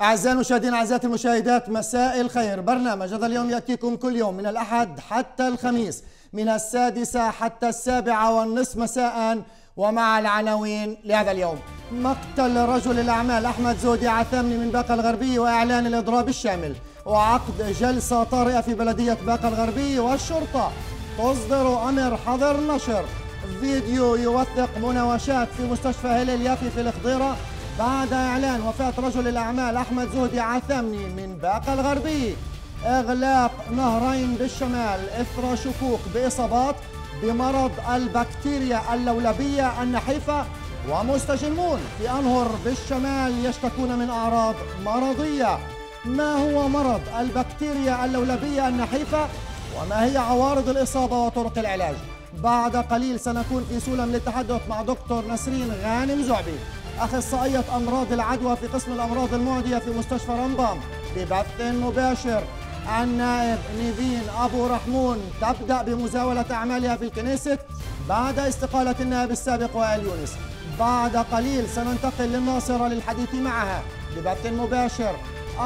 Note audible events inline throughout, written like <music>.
أعزائي المشاهدين أعزائي المشاهدات مساء الخير. برنامج هذا اليوم يأتيكم كل يوم من الأحد حتى الخميس من السادسة حتى السابعة والنصف مساء ومع العناوين لهذا اليوم. مقتل رجل الأعمال أحمد زودي عثامني من باقة الغربي وإعلان الإضراب الشامل. وعقد جلسة طارئة في بلدية باقة الغربي والشرطة. تصدر أمر حظر نشر. فيديو يوثق مناوشات في مستشفى هلال يافي في الخضيرة بعد إعلان وفاة رجل الأعمال أحمد زهدي عثمني من باقة الغربي إغلاق نهرين بالشمال إثر شكوك بإصابات بمرض البكتيريا اللولبية النحيفة ومستجمون في أنهر بالشمال يشتكون من أعراض مرضية. ما هو مرض البكتيريا اللولبية النحيفة؟ وما هي عوارض الإصابة وطرق العلاج؟ بعد قليل سنكون في سلم للتحدث مع دكتور نسرين غانم زعبي. أخصائية أمراض العدوى في قسم الأمراض المعدية في مستشفى رمضان ببث مباشر النائب نيفين أبو رحمون تبدأ بمزاولة أعمالها في الكنيست بعد استقالة النائب السابق وائل يونس. بعد قليل سننتقل للناصرة للحديث معها ببث مباشر.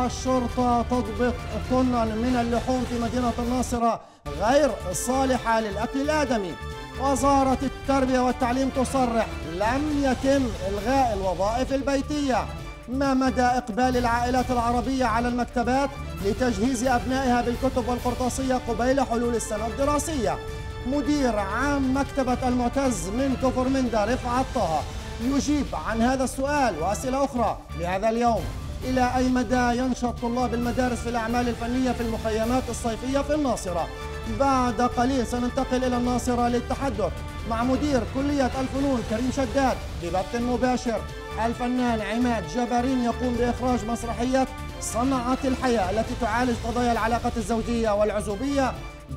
الشرطة تضبط طنا من اللحوم في مدينة الناصرة غير صالحة للأكل الآدمي. وزارة التربية والتعليم تصرح لم يتم إلغاء الوظائف البيتية. ما مدى إقبال العائلات العربية على المكتبات لتجهيز أبنائها بالكتب والقرطاسية قبيل حلول السنة الدراسية؟ مدير عام مكتبة المعتز من كفر مندا رفعت طه يجيب عن هذا السؤال وأسئلة أخرى لهذا اليوم. إلى أي مدى ينشط طلاب المدارس في الأعمال الفنية في المخيمات الصيفية في الناصرة؟ بعد قليل سننتقل إلى الناصرة للتحدث مع مدير كلية الفنون كريم شداد ببث مباشر. الفنان عماد جبارين يقوم بإخراج مسرحية صنعة الحياة التي تعالج قضايا العلاقة الزوجية والعزوبية.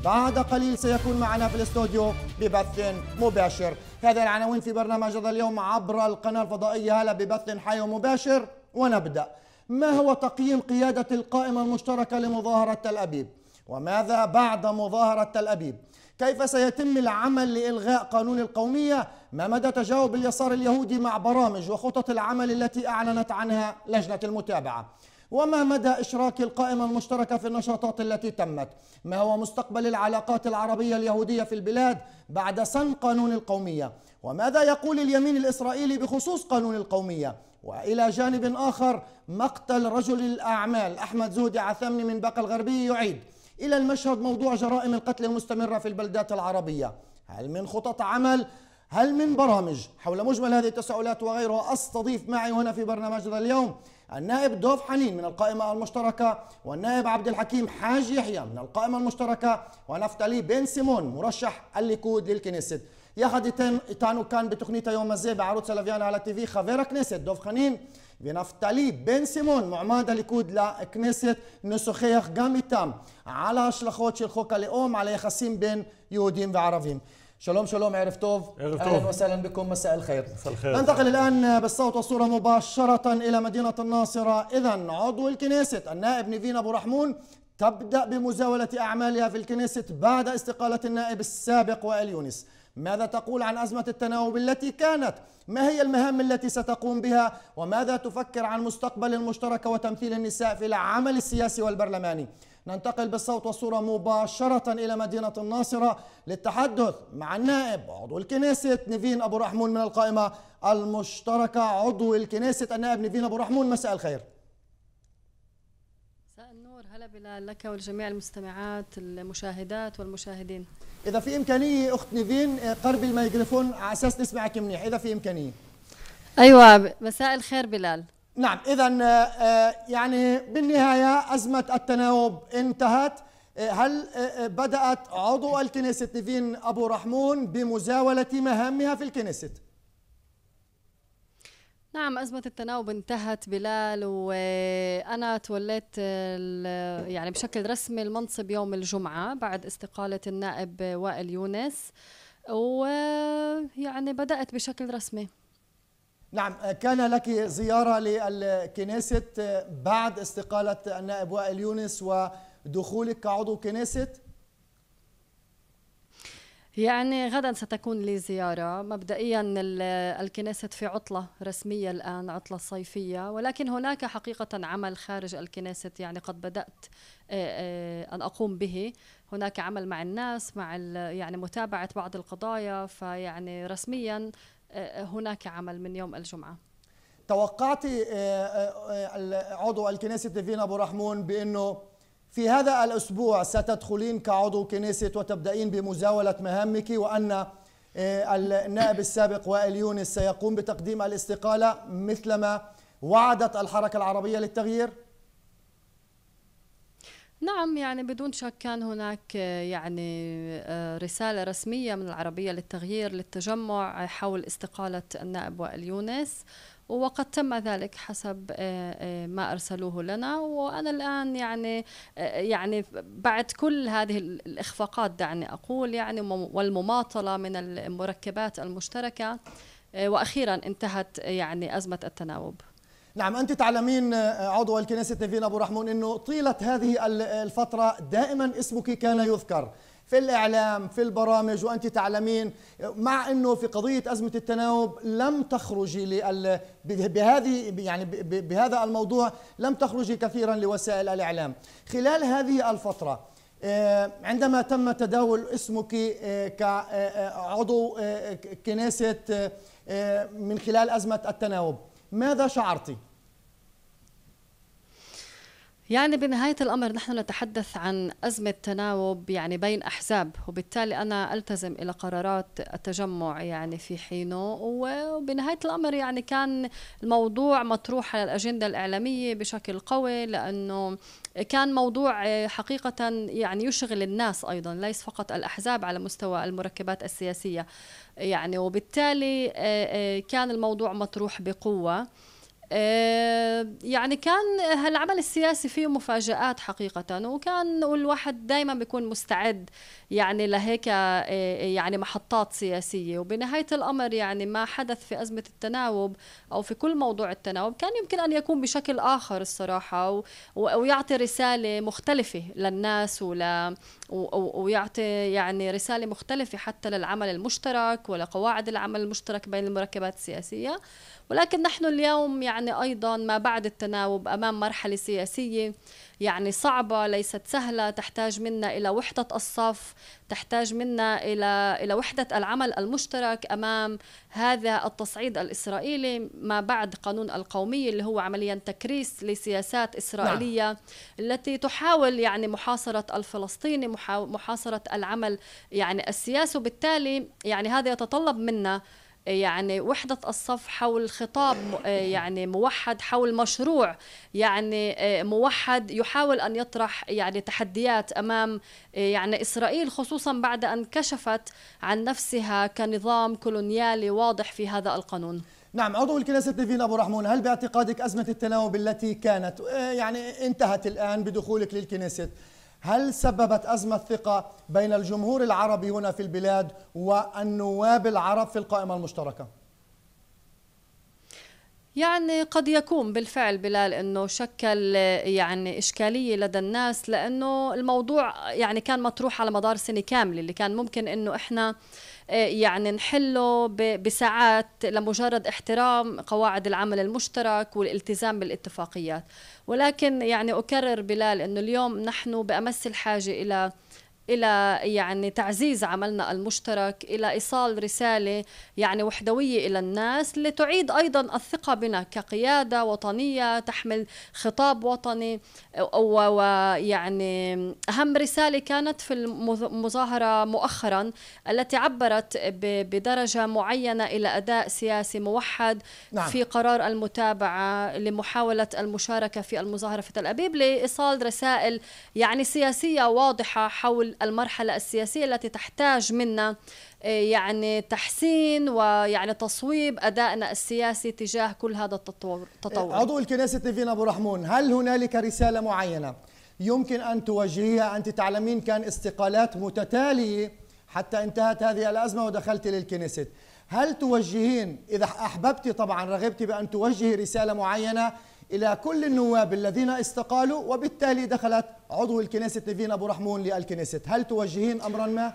بعد قليل سيكون معنا في الاستوديو ببث مباشر. هذه العناوين في برنامج هذا اليوم عبر القناة الفضائية. هلا ببث حي ومباشر ونبدأ. ما هو تقييم قيادة القائمة المشتركة لمظاهرة تل أبيب؟ وماذا بعد مظاهرة تل أبيب؟ كيف سيتم العمل لإلغاء قانون القومية؟ ما مدى تجاوب اليسار اليهودي مع برامج وخطط العمل التي أعلنت عنها لجنة المتابعة؟ وما مدى إشراك القائمة المشتركة في النشاطات التي تمت؟ ما هو مستقبل العلاقات العربية اليهودية في البلاد بعد سن قانون القومية؟ وماذا يقول اليمين الإسرائيلي بخصوص قانون القومية؟ وإلى جانب آخر مقتل رجل الأعمال أحمد زودي عثمني من باقة الغربي يعيد. إلى المشهد موضوع جرائم القتل المستمرة في البلدات العربية. هل من خطط عمل؟ هل من برامج؟ حول مجمل هذه التساؤلات وغيرها أستضيف معي هنا في برنامجنا اليوم النائب دوف حنين من القائمة المشتركة والنائب عبد الحكيم حاج يحيى من القائمة المشتركة ونفتالي بن سيمون مرشح الليكود للكنيست. יחד איתנו כאן בתוכנית היום הזה בערוץ سلفيان هلا TV כנסת. دوف حنين ונפתלי בן סימון מועמד הליכוד לכנסת נשוחח גם איתם על ההשלכות של חוק הלאום על היחסים בין יהודים וערבים شلوم شلوم عرف طوف عرف اهلا طوف. وسهلا بكم مساء الخير مساء الخير. ننتقل الان بالصوت والصوره مباشره الى مدينه الناصره اذا عضو الكنيست النائب نيفين ابو رحمون تبدا بمزاوله اعمالها في الكنيست بعد استقاله النائب السابق وائل يونس ماذا تقول عن أزمة التناوب التي كانت؟ ما هي المهام التي ستقوم بها؟ وماذا تفكر عن مستقبل المشتركه وتمثيل النساء في العمل السياسي والبرلماني؟ ننتقل بالصوت والصورة مباشرة إلى مدينة الناصرة للتحدث مع النائب عضو الكنيست نيفين أبو رحمون من القائمة المشتركة عضو الكنيست النائب نيفين أبو رحمون مساء الخير. مساء النور. هلا بلال لك ولجميع المستمعات المشاهدات والمشاهدين. إذا في إمكانية أخت نيفين قربي الميكروفون على أساس نسمعك منيح إذا في إمكانية. أيوه مساء الخير بلال. نعم إذا يعني بالنهاية أزمة التناوب انتهت. آه، هل آه، آه، بدأت عضو الكنيست نيفين أبو رحمون بمزاولة مهامها في الكنيست؟ نعم أزمة التناوب انتهت بلال وأنا توليت يعني بشكل رسمي المنصب يوم الجمعة بعد استقالة النائب وائل يونس ويعني بدأت بشكل رسمي. نعم كان لك زيارة للكنيست بعد استقالة النائب وائل يونس ودخولك كعضو كنيست. يعني غدا ستكون لي زيارة. مبدئيا الكنيسة في عطلة رسمية الآن عطلة صيفية. ولكن هناك حقيقة عمل خارج الكنيسة يعني قد بدأت أن أقوم به. هناك عمل مع الناس مع يعني متابعة بعض القضايا. فيعني رسميا هناك عمل من يوم الجمعة. توقعتي عضو الكنيسة فينا أبو رحمون بأنه في هذا الأسبوع ستدخلين كعضو كنيسة وتبدأين بمزاولة مهامك وأن آه، النائب السابق وائل يونس سيقوم بتقديم الاستقالة مثلما وعدت الحركة العربية للتغيير؟ نعم يعني بدون شك كان هناك آه، يعني آه، رسالة رسمية من العربية للتغيير للتجمع حول استقالة النائب وائل يونس وقد تم ذلك حسب آه، آه، ما أرسلوه لنا. وأنا الآن يعني آه، يعني بعد كل هذه الإخفاقات دعني أقول يعني والمماطلة من المركبات المشتركة وأخيرا انتهت يعني أزمة التناوب. نعم أنت تعلمين عضو الكنيسة نيفين أبو رحمون أنه طيلة هذه الفترة دائما اسمك كان يذكر. في الإعلام في البرامج وأنت تعلمين مع أنه في قضية أزمة التناوب لم تخرجي بهذه يعني بهذا الموضوع لم تخرجي كثيرا لوسائل الإعلام خلال هذه الفترة آه، عندما تم تداول اسمك آه، كعضو آه، كنيسة من خلال أزمة التناوب ماذا شعرتي؟ يعني بنهاية الأمر نحن نتحدث عن أزمة تناوب يعني بين أحزاب وبالتالي أنا ألتزم إلى قرارات التجمع يعني في حينه وبنهاية الأمر يعني كان الموضوع مطروح على الأجندة الإعلامية بشكل قوي لأنه كان موضوع حقيقة يعني يشغل الناس أيضا ليس فقط الأحزاب على مستوى المركبات السياسية يعني وبالتالي آه، آه، كان الموضوع مطروح بقوة. يعني كان هالعمل السياسي فيه مفاجآت حقيقة وكان الواحد دائما بيكون مستعد يعني لهيك آه، يعني محطات سياسية. وبنهاية الأمر يعني ما حدث في أزمة التناوب أو في كل موضوع التناوب كان يمكن أن يكون بشكل آخر الصراحة ويعطي رسالة مختلفة للناس ولا ويعطي يعني رسالة مختلفة حتى للعمل المشترك ولقواعد العمل المشترك بين المركبات السياسية. ولكن نحن اليوم يعني أيضا ما بعد التناوب أمام مرحلة سياسية يعني صعبة ليست سهلة تحتاج منا إلى وحدة الصف تحتاج منا إلى إلى وحدة العمل المشترك أمام هذا التصعيد الإسرائيلي ما بعد قانون القوميه اللي هو عمليا تكريس لسياسات إسرائيلية نعم. التي تحاول يعني محاصرة الفلسطيني محاصرة العمل يعني السياسي وبالتالي يعني هذا يتطلب منا يعني وحدة الصف حول خطاب آه، يعني موحد حول مشروع يعني آه، موحد يحاول أن يطرح يعني تحديات أمام آه، يعني إسرائيل خصوصا بعد أن كشفت عن نفسها كنظام كولونيالي واضح في هذا القانون. نعم عضو الكنيسة نيفين أبو رحمون هل باعتقادك أزمة التناوب التي كانت يعني انتهت الآن بدخولك للكنيسة؟ هل سببت أزمة ثقة بين الجمهور العربي هنا في البلاد والنواب العرب في القائمة المشتركة؟ يعني قد يكون بالفعل بلال إنه شكل يعني إشكالية لدى الناس لأنه الموضوع يعني كان مطروح على مدار سنة كاملة اللي كان ممكن إنه إحنا آه، يعني نحله بساعات لمجرد احترام قواعد العمل المشترك والالتزام بالاتفاقيات. ولكن يعني أكرر بلال أنه اليوم نحن بأمس الحاجة إلى إلى يعني تعزيز عملنا المشترك إلى إيصال رسالة يعني وحدوية إلى الناس لتعيد أيضا الثقة بنا كقيادة وطنية تحمل خطاب وطني ويعني أهم رسالة كانت في المظاهره مؤخرا التي عبرت بدرجة معينة إلى أداء سياسي موحد نعم. في قرار المتابعة لمحاولة المشاركة في المظاهرة في تل أبيب لإيصال رسائل يعني سياسية واضحة حول المرحلة السياسية التي تحتاج منا آه، يعني تحسين ويعني تصويب أدائنا السياسي تجاه كل هذا التطور تطور. عضو الكنيسة نيفين أبو رحمون هل هنالك رسالة معينة يمكن أن توجهيها أنت تعلمين كان استقالات متتالية حتى انتهت هذه الأزمة ودخلت للكنيسة هل توجهين إذا أحببت طبعا رغبت بأن توجهي رسالة معينة إلى كل النواب الذين استقالوا وبالتالي دخلت عضو الكنيسة نيفين أبو رحمون للكنيسة هل توجهين أمرا ما؟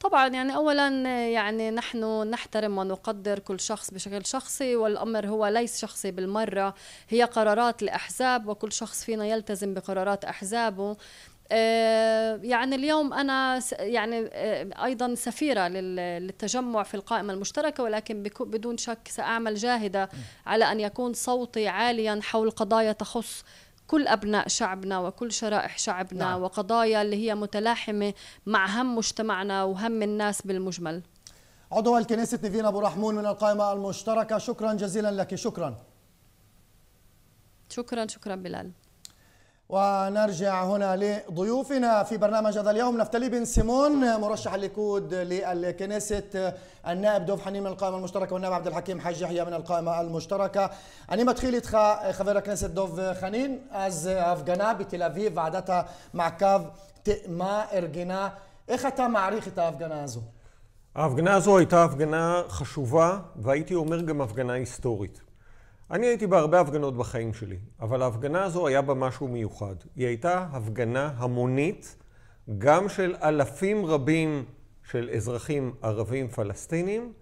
طبعا يعني اولا يعني نحن نحترم ونقدر كل شخص بشكل شخصي والأمر هو ليس شخصي بالمرة هي قرارات لاحزاب وكل شخص فينا يلتزم بقرارات أحزابه يعني اليوم أنا يعني آه، أيضا سفيرة للتجمع في القائمة المشتركة ولكن بدون شك سأعمل جاهدة على أن يكون صوتي عاليا حول قضايا تخص كل أبناء شعبنا وكل شرائح شعبنا نعم. وقضايا اللي هي متلاحمة مع هم مجتمعنا وهم الناس بالمجمل. عضو الكنيست نيفين أبو رحمون من القائمة المشتركة شكرا جزيلا لك شكرا. شكرا شكرا بلال. ونرجع هنا لضيوفنا في برنامج هذا اليوم نفتلي بن سيمون مرشح الليكود للكنيسة النائب دوف حنين من القائمة المشتركة والنائب عبد الحكيم حاج يحيى من القائمة المشتركة אני מתחיל איתך חבר הכנסת דוב חנין אז ההפגנה בתל אביב ועדת המעקב תאמה ארגנה איך אתה מעריך את ההפגנה הזו? ההפגנה הזו הייתה הפגנה חשובה והייתי אומר גם הפגנה היסטורית אני הייתי בהרבה הפגנות בחיים שלי, אבל ההפגנה הזו היה בה משהו מיוחד. היא הייתה הפגנה המונית, גם של אלפים רבים של אזרחים ערבים פלסטינים,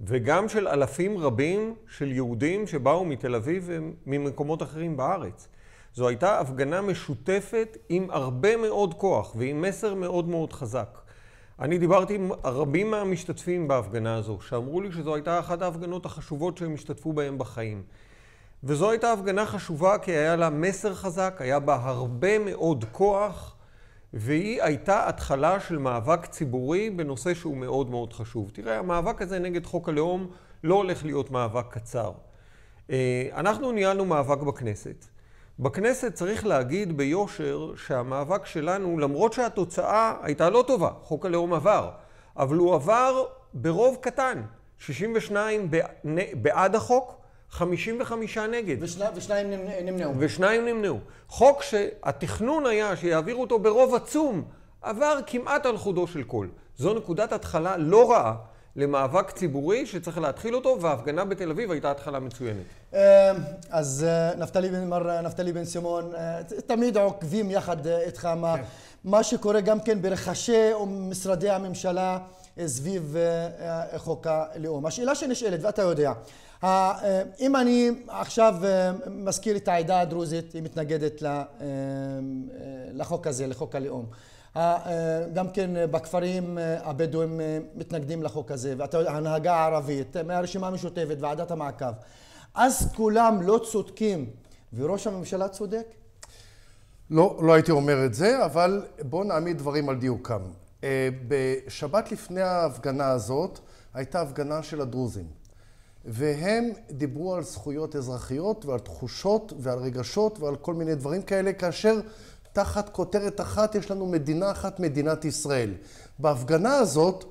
וגם של אלפים רבים של יהודים שבאו מתל אביב וממקומות אחרים בארץ. זו הייתה הפגנה משותפת עם הרבה מאוד כוח ועם מסר מאוד מאוד חזק. אני דיברתי עם רבים מהמשתתפים בהפגנה הזו, שאמרו לי שזו הייתה אחת ההפגנות החשובות שהם השתתפו בהן בחיים. וזו הייתה הפגנה חשובה כי היה לה מסר חזק, היה בה הרבה מאוד כוח, והיא הייתה התחלה של מאבק ציבורי בנושא שהוא מאוד מאוד חשוב. תראה, המאבק הזה נגד חוק הלאום לא הולך להיות מאבק קצר. אה, אנחנו ניהלנו מאבק בכנסת. בכנסת צריך להגיד ביושר שהמאבק שלנו, למרות שהתוצאה הייתה לא טובה, חוק הלאום עבר, אבל הוא עבר ברוב קטן, 62 בעד החוק, 55 נגד. ושני, ושניים נמנעו. ושניים נמנעו. חוק שהתכנון היה שיעבירו אותו ברוב עצום, עבר כמעט על חודו של קול. זו נקודת התחלה לא רעה למאבק ציבורי שצריך להתחיל אותו, וההפגנה בתל אביב הייתה התחלה מצוינת. אה, אז אה, נפתלי בן, מר נפתלי בן סימון, אה, תמיד עוקבים יחד איתך מה, כן. מה שקורה גם כן ברחשי משרדי הממשלה סביב חוק הלאום. השאלה שנשאלת, ואתה יודע, אה, אם אני עכשיו אה, מזכיר את העדה הדרוזית, היא מתנגדת אה, לחוק הזה, לחוק הלאום. גם כן בכפרים הבדואים מתנגדים לחוק הזה, וההנהגה הערבית, מהרשימה המשותפת, ועדת המעקב. אז כולם לא צודקים, וראש הממשלה צודק? לא, לא הייתי אומר את זה, אבל בואו נעמיד דברים על דיוקם. בשבת לפני ההפגנה הזאת הייתה הפגנה של הדרוזים. והם דיברו על זכויות אזרחיות ועל תחושות ועל רגשות ועל כל מיני דברים כאלה, כאשר תחת כותרת אחת יש לנו מדינה אחת, מדינת ישראל. בהפגנה הזאת,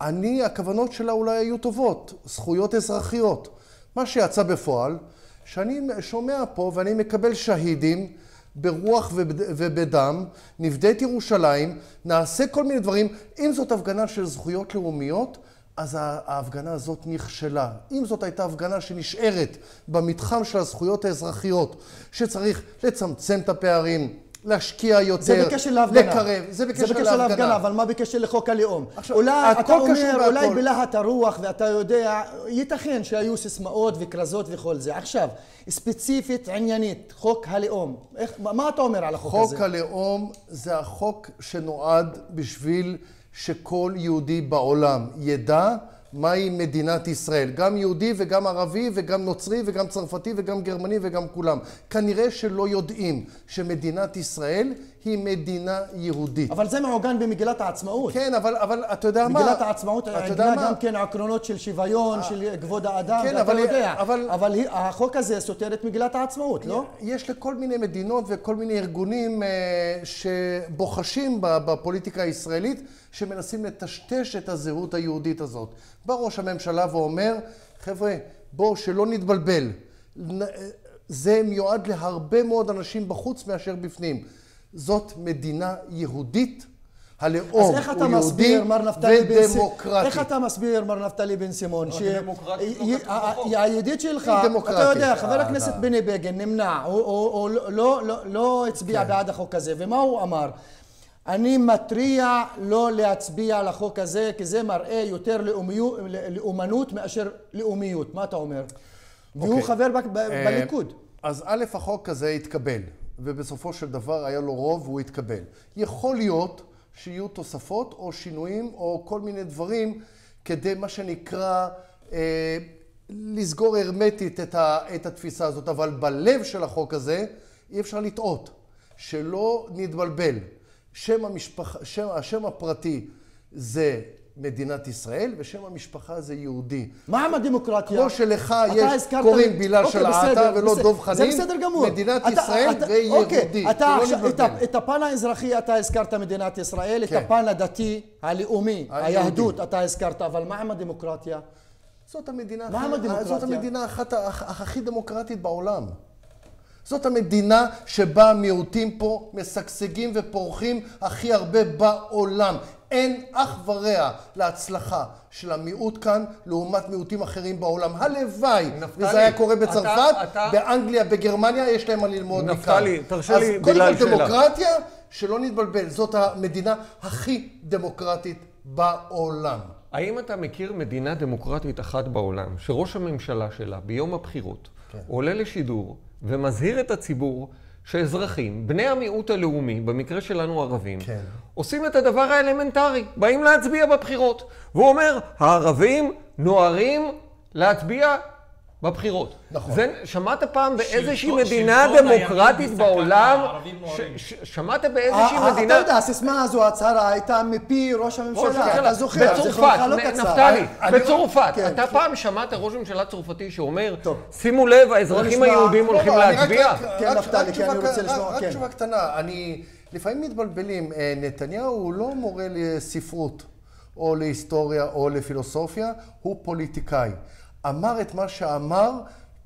אני, הכוונות שלה אולי היו טובות, זכויות אזרחיות. מה שיצא בפועל, שאני שומע פה ואני מקבל שהידים ברוח ובדם, נפדה את ירושלים, נעשה כל מיני דברים. אם זאת הפגנה של זכויות לאומיות, אז ההפגנה הזאת נכשלה. אם זאת הייתה הפגנה שנשארת במתחם של הזכויות האזרחיות, שצריך לצמצם את הפערים, להשקיע יותר, זה בקשר להפגנה. לקרב, זה בקשר, זה בקשר להפגנה. אבל מה בקשר לחוק הלאום? עכשיו, אולי אתה אומר, אולי בהכל. בלהט הרוח, ואתה יודע, ייתכן שהיו סיסמאות וכרזות וכל זה. עכשיו, ספציפית, עניינית, חוק הלאום, איך, מה אתה אומר על החוק חוק הזה? חוק הלאום זה החוק שנועד בשביל... שכל יהודי בעולם ידע מהי מדינת ישראל. גם יהודי וגם ערבי וגם נוצרי וגם צרפתי וגם גרמני וגם כולם. כנראה שלא יודעים שמדינת ישראל היא מדינה יהודית. אבל זה מעוגן במגילת העצמאות. כן, אבל, אבל אתה יודע מגילת מה... מגילת העצמאות עגנה גם כן עקרונות של שוויון, אה, של כבוד האדם, כן, ואתה אבל, יודע. אבל, אבל החוק הזה סותר את מגילת העצמאות, לא? יש לכל מיני מדינות וכל מיני ארגונים אה, שבוחשים בפוליטיקה הישראלית, שמנסים לטשטש את הזהות היהודית הזאת. בא ראש הממשלה ואומר, חבר'ה, בואו שלא נתבלבל. זה מיועד להרבה מאוד אנשים בחוץ מאשר בפנים. זאת מדינה יהודית, הלאום הוא יהודי ודמוקרטי. איך אתה מסביר, מר נפתלי בן סימון, שהידיד שלך, אתה יודע, חבר אה, הכנסת אה. בני בגין נמנע, הוא לא הצביע כן. בעד החוק הזה, ומה הוא אמר? אני מתריע לא להצביע לחוק הזה, כי זה מראה יותר לאומנות מאשר לאומיות. מה אתה אומר? והוא אוקיי. חבר אה, בליכוד. אז א', החוק הזה התקבל, ובסופו של דבר היה לו רוב והוא התקבל. יכול להיות שיהיו תוספות או שינויים או כל מיני דברים כדי מה שנקרא אה, לסגור הרמטית את, ה, את התפיסה הזאת, אבל בלב של החוק הזה אי אפשר לטעות, שלא נתבלבל. שם המשפחה, שם, השם הפרטי זה מדינת ישראל ושם המשפחה זה יהודי. מה עם הדמוקרטיה? כמו שלך יש, קוראים בילאל אוקיי, שלעטה בסדר, ולא בסדר. דב חנין. זה בסדר גמור. מדינת אתה- ישראל אתה- ויהודי. אוקיי, אתה עכשיו, את, את הפן האזרחי אתה הזכרת מדינת ישראל, את כן. הפן הדתי, הלאומי. היהדות אתה הזכרת, אבל מה עם הדמוקרטיה? זאת המדינה, מה עם הכי- הדמוקרטיה? זאת המדינה אחת הכי דמוקרטית בעולם. זאת המדינה שבה המיעוטים פה משגשגים ופורחים הכי הרבה בעולם. אין אח ורע להצלחה של המיעוט כאן לעומת מיעוטים אחרים בעולם. הלוואי, נפתלי, וזה היה קורה אתה- בצרפת, אתה- באנגליה, בגרמניה, יש להם מה ללמוד מכאן. נפתלי, תרשה לי אז בילאל קודם כל שאלה. דמוקרטיה, שלא נתבלבל, זאת המדינה הכי דמוקרטית בעולם. האם אתה מכיר מדינה דמוקרטית אחת בעולם, שראש הממשלה שלה ביום הבחירות כן. עולה לשידור ומזהיר את הציבור שאזרחים, בני המיעוט הלאומי, במקרה שלנו ערבים, כן. עושים את הדבר האלמנטרי, באים להצביע בבחירות. והוא אומר, הערבים נוהרים להצביע בבחירות. נכון. זה, שמעת פעם באיזושהי שלטון- מדינה דמוקרטית בעולם, ש-. ש- שמעת באיזושהי אה, מדינה... אתה יודע, הסיסמה הזו, ההצהרה הייתה מפי ראש ראש הממשלה. אתה זוכר, בצרפת, לא. נפתלי, אני- בצרפת. כן, אתה כן. פעם שמעת ראש ממשלה צרפתי שאומר, טוב. שימו לב, האזרחים נשמע- היהודים לא, הולכים לא, להצביע? רק- כן, רק- נפתלי, רק כן, אני רוצה לשמוע, רק כן. תשובה קטנה, אני לפעמים מתבלבלים, אה, נתניהו הוא לא מורה לספרות או להיסטוריה או לפילוסופיה, הוא פוליטיקאי. אמר את מה שאמר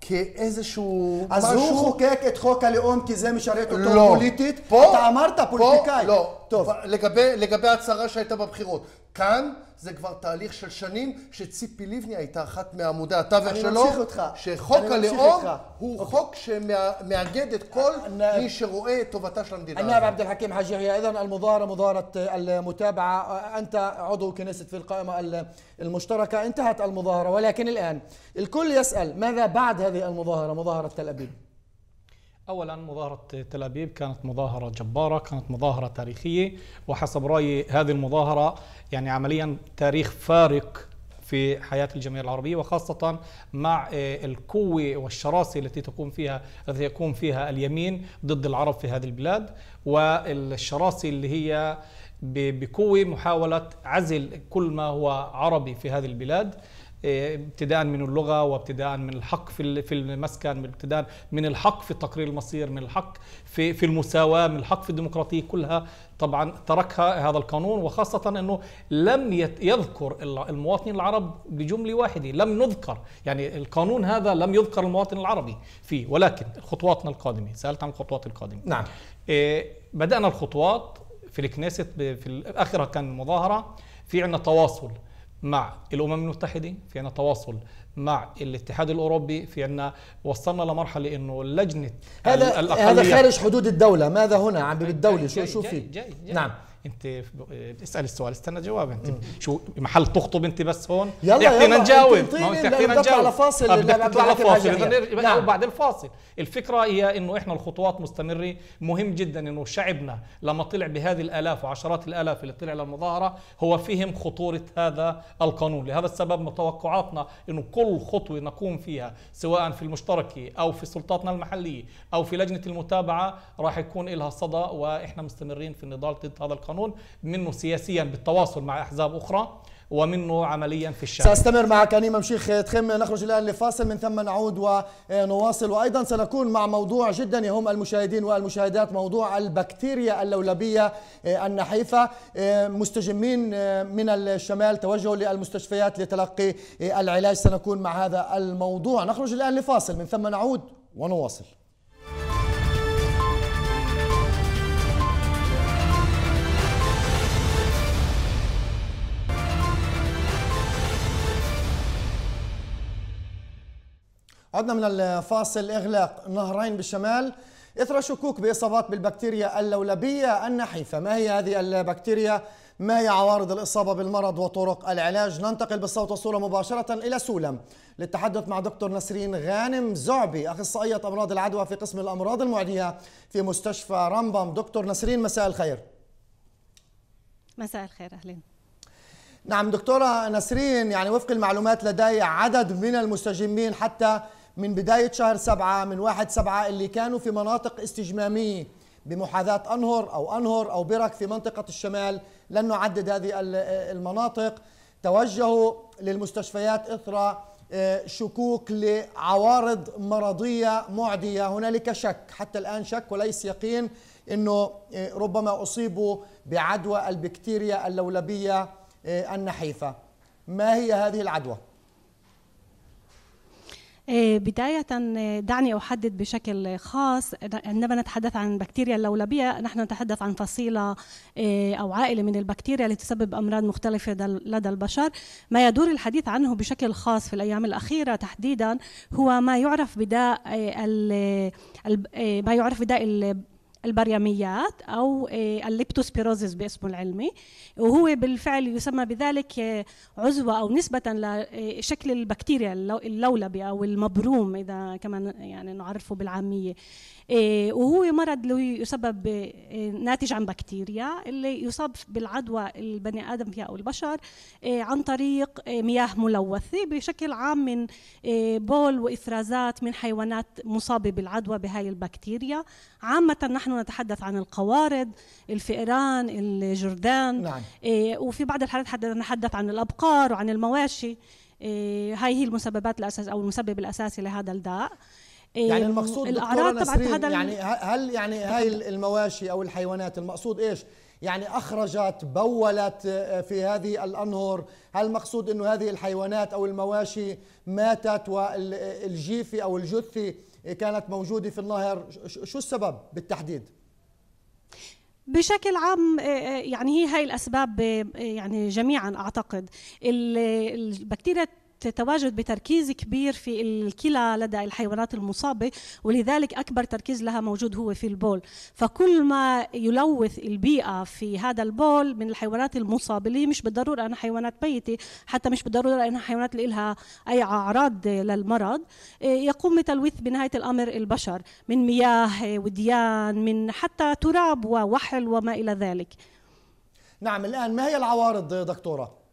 כאיזשהו אז משהו... הוא חוקק את חוק הלאום כי זה משרת אותו לא. פוליטית? פה, אתה אמרת פה, פוליטיקאי. לא. טוב. לגבי, לגבי ההצהרה שהייתה בבחירות. כאן זה כבר תהליך של שנים שציפי לבני הייתה אחת מעמודי התווך אני שלו. ממשיך אותך. שחוק אני ממשיך הלאום איתך. הוא חוק שמאגד את כל אני- מי שרואה את טובתה של המדינה. النائب הזאת. عبد الحكيم حاج يحيى اذا المظاهره مظاهره المتابعه انت عضو كنيست في القائمه المشتركه انتهت المظاهره ولكن الان الكل يسال ماذا بعد هذه المظاهره مظاهره تل ابيب اولا مظاهرة تل أبيب كانت مظاهرة جبارة كانت مظاهرة تاريخية وحسب رأيي هذه المظاهرة يعني عمليا تاريخ فارق في حياة الجماهير العربيه وخاصة مع آه، القوة والشراسة التي تقوم فيها التي يقوم فيها اليمين ضد العرب في هذه البلاد والشراسة اللي هي ب- بقوة محاولة عزل كل ما هو عربي في هذه البلاد. ابتداء من اللغة وابتداء من الحق في في المسكن من ابتداء من الحق في تقرير المصير من الحق في في المساواة من الحق في الديمقراطية كلها طبعا تركها هذا القانون. وخاصة إنه لم يذكر ال- المواطنين العرب بجملة واحدة لم نذكر يعني القانون هذا لم يذكر المواطن العربي فيه ولكن خطواتنا القادمة. سألت عن الخطوات القادمة. نعم. إيه، بدأنا الخطوات في الكنيست في اخرها كان المظاهره في عندنا تواصل. مع الأمم المتحده في عندنا تواصل مع الاتحاد الأوروبي في عندنا وصلنا لمرحلة إنه لجنة هذا هذا خارج حدود الدولة. ماذا هنا؟ عم بالدولة شو شو في؟ نعم. انت اسأل السؤال استنى جواب انت. شو محل تخطب انت بس هون؟ يلا- يلا، نجاوب. ما هو انت بطلع نجاوب. لفاصل آه، بدك تطلع هي. نرجع- نعم. بعد الفاصل الفكرة هي إنه إحنا الخطوات مستمرة. مهم جدا إنه شعبنا لما طلع بهذه الآلاف وعشرات الآلاف اللي طلع للمظاهرة هو فهم خطورة هذا القانون. لهذا السبب من توقعاتنا إنه كل خطوة نقوم فيها سواء في المشتركة أو في سلطاتنا المحلية أو في لجنة المتابعة راح يكون لها صدى وإحنا مستمرين في النضال ضد هذا القانون. منه سياسيا بالتواصل مع أحزاب أخرى ومنه عمليا في الشارع. سأستمر معك أني ممشيخ تخم. نخرج الآن لفاصل من ثم نعود ونواصل. وأيضا سنكون مع موضوع جدا يهم المشاهدين والمشاهدات موضوع البكتيريا اللولبية النحيفة. مستجمين من الشمال توجهوا للمستشفيات لتلقي العلاج. سنكون مع هذا الموضوع. نخرج الآن لفاصل من ثم نعود ونواصل. عدنا من الفاصل إغلاق نهرين بالشمال. إثر شكوك بإصابات بالبكتيريا اللولبية النحيفة. ما هي هذه البكتيريا؟ ما هي عوارض الإصابة بالمرض وطرق العلاج؟ ننتقل بالصوت والصورة مباشرة إلى سولم للتحدث مع دكتور نسرين غانم زعبي أخصائية أمراض العدوى في قسم الأمراض المعدية في مستشفى رمبم. دكتور نسرين مساء الخير. مساء الخير أهلين. نعم دكتورة نسرين يعني وفق المعلومات لدي عدد من المستجمين حتى من بداية شهر سبعة من واحد سبعة اللي كانوا في مناطق استجمامية بمحاذاة أنهر أو أنهر أو برك في منطقة الشمال لن نعدد هذه المناطق. توجهوا للمستشفيات إثر آه، شكوك لعوارض مرضية معدية. هنالك شك حتى الآن شك وليس يقين أنه آه، ربما أصيبوا بعدوى البكتيريا اللولبية آه، النحيفة. ما هي هذه العدوى؟ إيه، بداية إيه، دعني أحدد بشكل خاص. عندما نتحدث عن بكتيريا اللولبية نحن نتحدث عن فصيلة إيه، أو عائلة من البكتيريا التي تسبب أمراض مختلفة لدى البشر. ما يدور الحديث عنه بشكل خاص في الأيام الأخيرة تحديدا هو ما يعرف بداء ما يعرف بداء البريميات أو آه، ال Leptospirosis باسمه العلمي. وهو بالفعل يسمى بذلك آه، عزوا أو نسبة لشكل البكتيريا اللولبي أو المبروم إذا كمان يعني نعرفه بالعامية. إيه، وهو مرض اللي يسبب إيه، ناتج عن بكتيريا اللي يصاب بالعدوى البني آدم فيها أو البشر إيه، عن طريق مياه ملوثة بشكل عام من بول وافرازات من حيوانات مصابة بالعدوى بهاي البكتيريا. عامة نحن نتحدث عن القوارض الفئران الجردان نعم. وفي بعض الحالات نتحدث عن الأبقار وعن المواشي. هاي هي المسببات الأساس أو المسبب الأساسي لهذا الداء. يعني إيه، المقصود الأعراض تبعت هذا يعني هل يعني هاي المواشي أو الحيوانات المقصود إيش؟ يعني أخرجت بولت آه، في هذه الأنهر، هل المقصود إنه هذه الحيوانات أو المواشي ماتت والجيفه أو الجثه كانت موجودة في النهر، شو السبب بالتحديد؟ بشكل عام آه، آه، يعني هي هاي الأسباب يعني جميعا أعتقد البكتيريا تتواجد بتركيز كبير في الكلى لدى الحيوانات المصابة ولذلك أكبر تركيز لها موجود هو في البول فكل ما يلوث البيئة في هذا البول من الحيوانات المصابة اللي مش بالضرورة أنها حيوانات ميتة حتى مش بالضرورة أنها حيوانات اللي لها أي أعراض للمرض يقوم بتلويث بنهاية الأمر البشر من مياه وديان من حتى تراب ووحل وما إلى ذلك نعم الآن ما هي العوارض دكتورة؟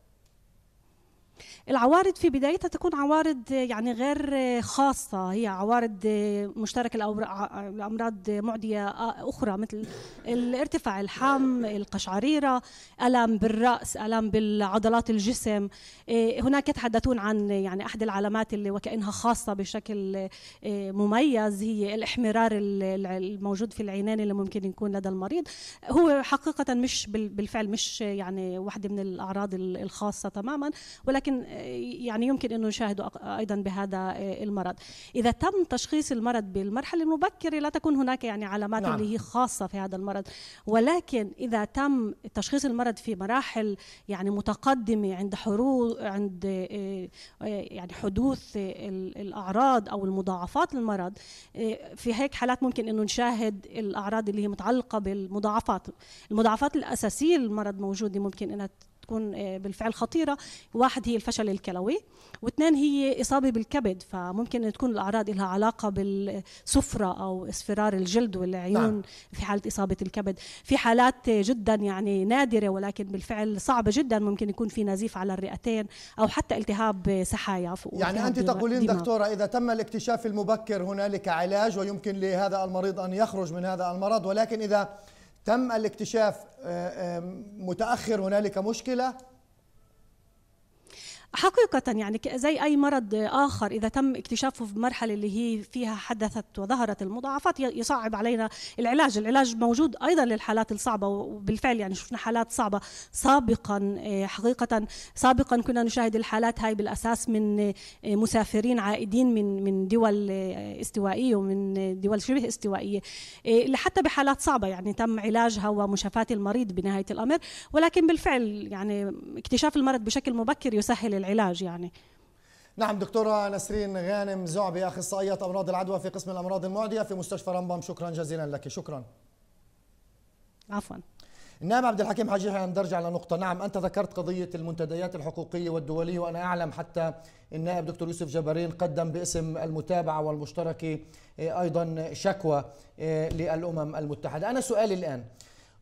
العوارض في بدايتها تكون عوارض يعني غير خاصة هي عوارض مشتركة لأمراض معدية أخرى مثل الارتفاع الحم القشعريرة ألم بالرأس ألم بالعضلات الجسم. هناك يتحدثون عن يعني أحد العلامات اللي وكأنها خاصة بشكل مميز هي الإحمرار الموجود في العينين اللي ممكن يكون لدى المريض. هو حقيقة مش بالفعل مش يعني واحدة من الأعراض الخاصة تماما ولكن يعني يمكن إنه نشاهده أيضا بهذا المرض. إذا تم تشخيص المرض بالمرحلة المبكرة لا تكون هناك يعني علامات نعم. اللي هي خاصة في هذا المرض. ولكن إذا تم تشخيص المرض في مراحل يعني متقدمة عند حروف عند آه، يعني حدوث الأعراض أو المضاعفات للمرض آه، في هيك حالات ممكن إنه نشاهد الأعراض اللي هي متعلقة بالمضاعفات. المضاعفات الأساسية للمرض موجودة ممكن إنها تكون آه، بالفعل خطيرة. واحد هي الفشل الكلوي واثنين هي إصابة بالكبد. فممكن تكون الأعراض لها علاقة بالسفرة أو اصفرار الجلد والعيون نعم. في حالة إصابة الكبد. في حالات جدا يعني نادرة ولكن بالفعل صعبة جدا. ممكن يكون في نزيف على الرئتين أو حتى التهاب سحايا يعني أنت تقولين دكتورة إذا تم الاكتشاف المبكر هنالك علاج ويمكن لهذا المريض أن يخرج من هذا المرض ولكن إذا تم الاكتشاف آه، متأخر هنالك مشكلة. حقيقة يعني زي أي مرض آخر إذا تم اكتشافه في مرحلة اللي هي فيها حدثت وظهرت المضاعفات يصعب علينا العلاج. العلاج موجود أيضا للحالات الصعبة وبالفعل يعني شفنا حالات صعبة سابقا آه، حقيقة سابقا كنا نشاهد الحالات هاي بالأساس من آه، مسافرين عائدين من من دول آه، استوائية ومن دول شبه استوائية. حتى بحالات صعبة يعني تم علاجها ومشافاة المريض بنهاية الأمر. ولكن بالفعل يعني اكتشاف المرض بشكل مبكر يسهل العلاج يعني. نعم دكتورة نسرين غانم زعبي أخصائية أمراض العدوى في قسم الأمراض المعدية في مستشفى رمبام شكرا جزيلا لك. شكرا. عفوا. النائب عبد الحكيم حاجي يحيى نرجع لنقطة. نعم أنت ذكرت قضية المنتديات الحقوقية والدولية وأنا أعلم حتى النائب دكتور يوسف جبارين قدم باسم المتابعة والمشتركة أيضا شكوى آه، للأمم المتحدة. أنا سؤالي الآن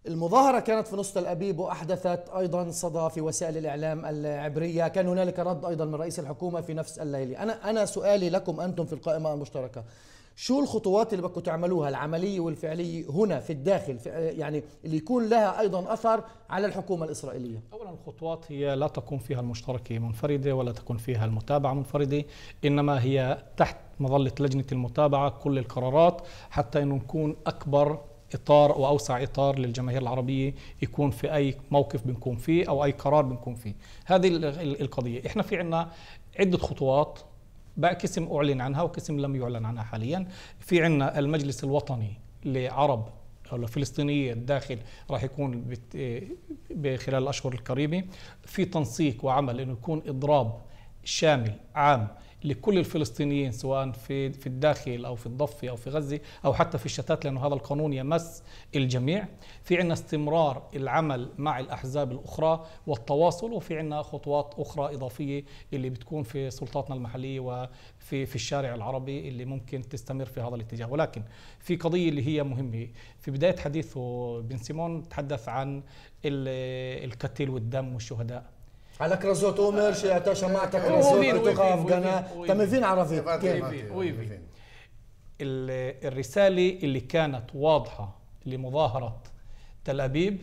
المظاهرة كانت في نص تل أبيب وأحدثت أيضا صدى في وسائل الإعلام العبرية. كان هنالك رد أيضا من رئيس الحكومة في نفس الليلة. أنا أنا سؤالي لكم أنتم في القائمة المشتركة. شو الخطوات اللي بدكم تعملوها العملية والفعلية هنا في الداخل في يعني اللي يكون لها أيضا أثر على الحكومة الإسرائيلية؟ اولا الخطوات هي لا تكون فيها المشتركة منفردة ولا تكون فيها المتابعة منفردة إنما هي تحت مظلة لجنة المتابعة كل القرارات حتى إنه نكون أكبر إطار واوسع إطار للجماهير العربية يكون في أي موقف بنكون فيه أو أي قرار بنكون فيه. هذه ال- ال- القضية. إحنا في عندنا عدة خطوات بقى قسم أعلن عنها وقسم لم يعلن عنها حاليا. في عندنا المجلس الوطني لعرب أو الفلسطينيه الداخل راح يكون بخلال الأشهر القريبة. في تنسيق وعمل إنه يكون إضراب شامل عام لكل الفلسطينيين سواء في في الداخل أو في الضفة أو في غزة أو حتى في الشتات لأنه هذا القانون يمس الجميع. في عندنا استمرار العمل مع الأحزاب الأخرى والتواصل وفي عندنا خطوات أخرى إضافية اللي بتكون في سلطاتنا المحلية وفي في الشارع العربي اللي ممكن تستمر في هذا الاتجاه. ولكن في قضية اللي هي مهمة. في بداية حديثه بن سيمون تحدث عن ال- القتل والدم والشهداء. على كرازوت اومر شي عطا شمعت كرازوت تقف قنا تم فين عرفت الرسالة اللي كانت واضحة لمظاهرة تل أبيب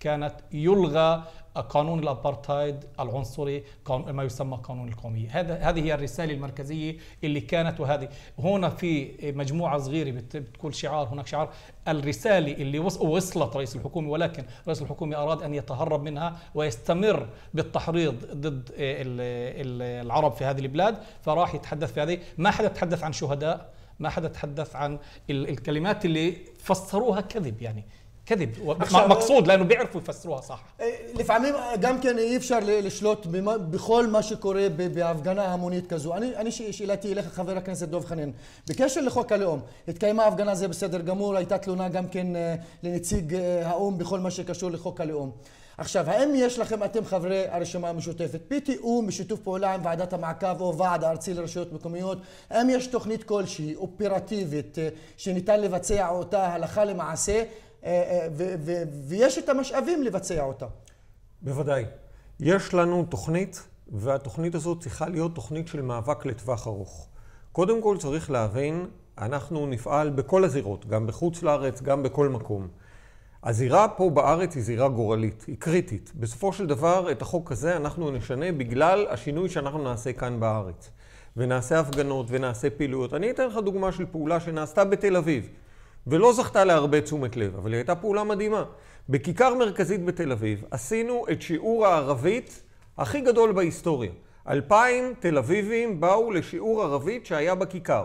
كانت يلغى قانون الابارتايد العنصري ما يسمى قانون القومية. هذا هذه هي الرسالة المركزية اللي كانت وهذه هنا في مجموعة صغيرة بت- بتقول شعار هناك شعار. الرسالة اللي وص- وصلت رئيس الحكومة ولكن رئيس الحكومة أراد أن يتهرب منها ويستمر بالتحريض ضد ال- العرب في هذه البلاد فراح يتحدث في هذه. ما حدا تحدث عن شهداء ما حدا تحدث عن ال- الكلمات اللي فسروها كذب يعني. كذب עכשיו- مقصود لانه بيعرفوا يفسروها صح לפעמים גם כן אי אפשר ל- לשלוט במה- בכל מה שקורה ב- בהפגנה המונית כזו. אני, אני ש- שאלתי אליך חבר הכנסת דב חנין, בקשר לחוק הלאום, התקיימה הפגנה זה בסדר גמור, הייתה תלונה גם כן אה, לנציג אה, האו"ם בכל מה שקשור לחוק הלאום. עכשיו, האם יש לכם, אתם חברי הרשימה המשותפת, בתיאום, בשיתוף פעולה עם ועדת המעקב או ועד הארצי לרשויות מקומיות, האם יש תוכנית כלשהי, אופרטיבית, אה, שניתן לבצע אותה הלכה למעשה, אה, אה, ו- ו- ויש את המשאבים לבצע אותה? בוודאי. יש לנו תוכנית, והתוכנית הזאת צריכה להיות תוכנית של מאבק לטווח ארוך. קודם כל צריך להבין, אנחנו נפעל בכל הזירות, גם בחוץ לארץ, גם בכל מקום. הזירה פה בארץ היא זירה גורלית, היא קריטית. בסופו של דבר, את החוק הזה אנחנו נשנה בגלל השינוי שאנחנו נעשה כאן בארץ. ונעשה הפגנות ונעשה פעילויות. אני אתן לך דוגמה של פעולה שנעשתה בתל אביב, ולא זכתה להרבה תשומת לב, אבל היא הייתה פעולה מדהימה. בכיכר מרכזית בתל אביב עשינו את שיעור הערבית הכי גדול בהיסטוריה. אלפיים תל אביבים באו לשיעור ערבית שהיה בכיכר.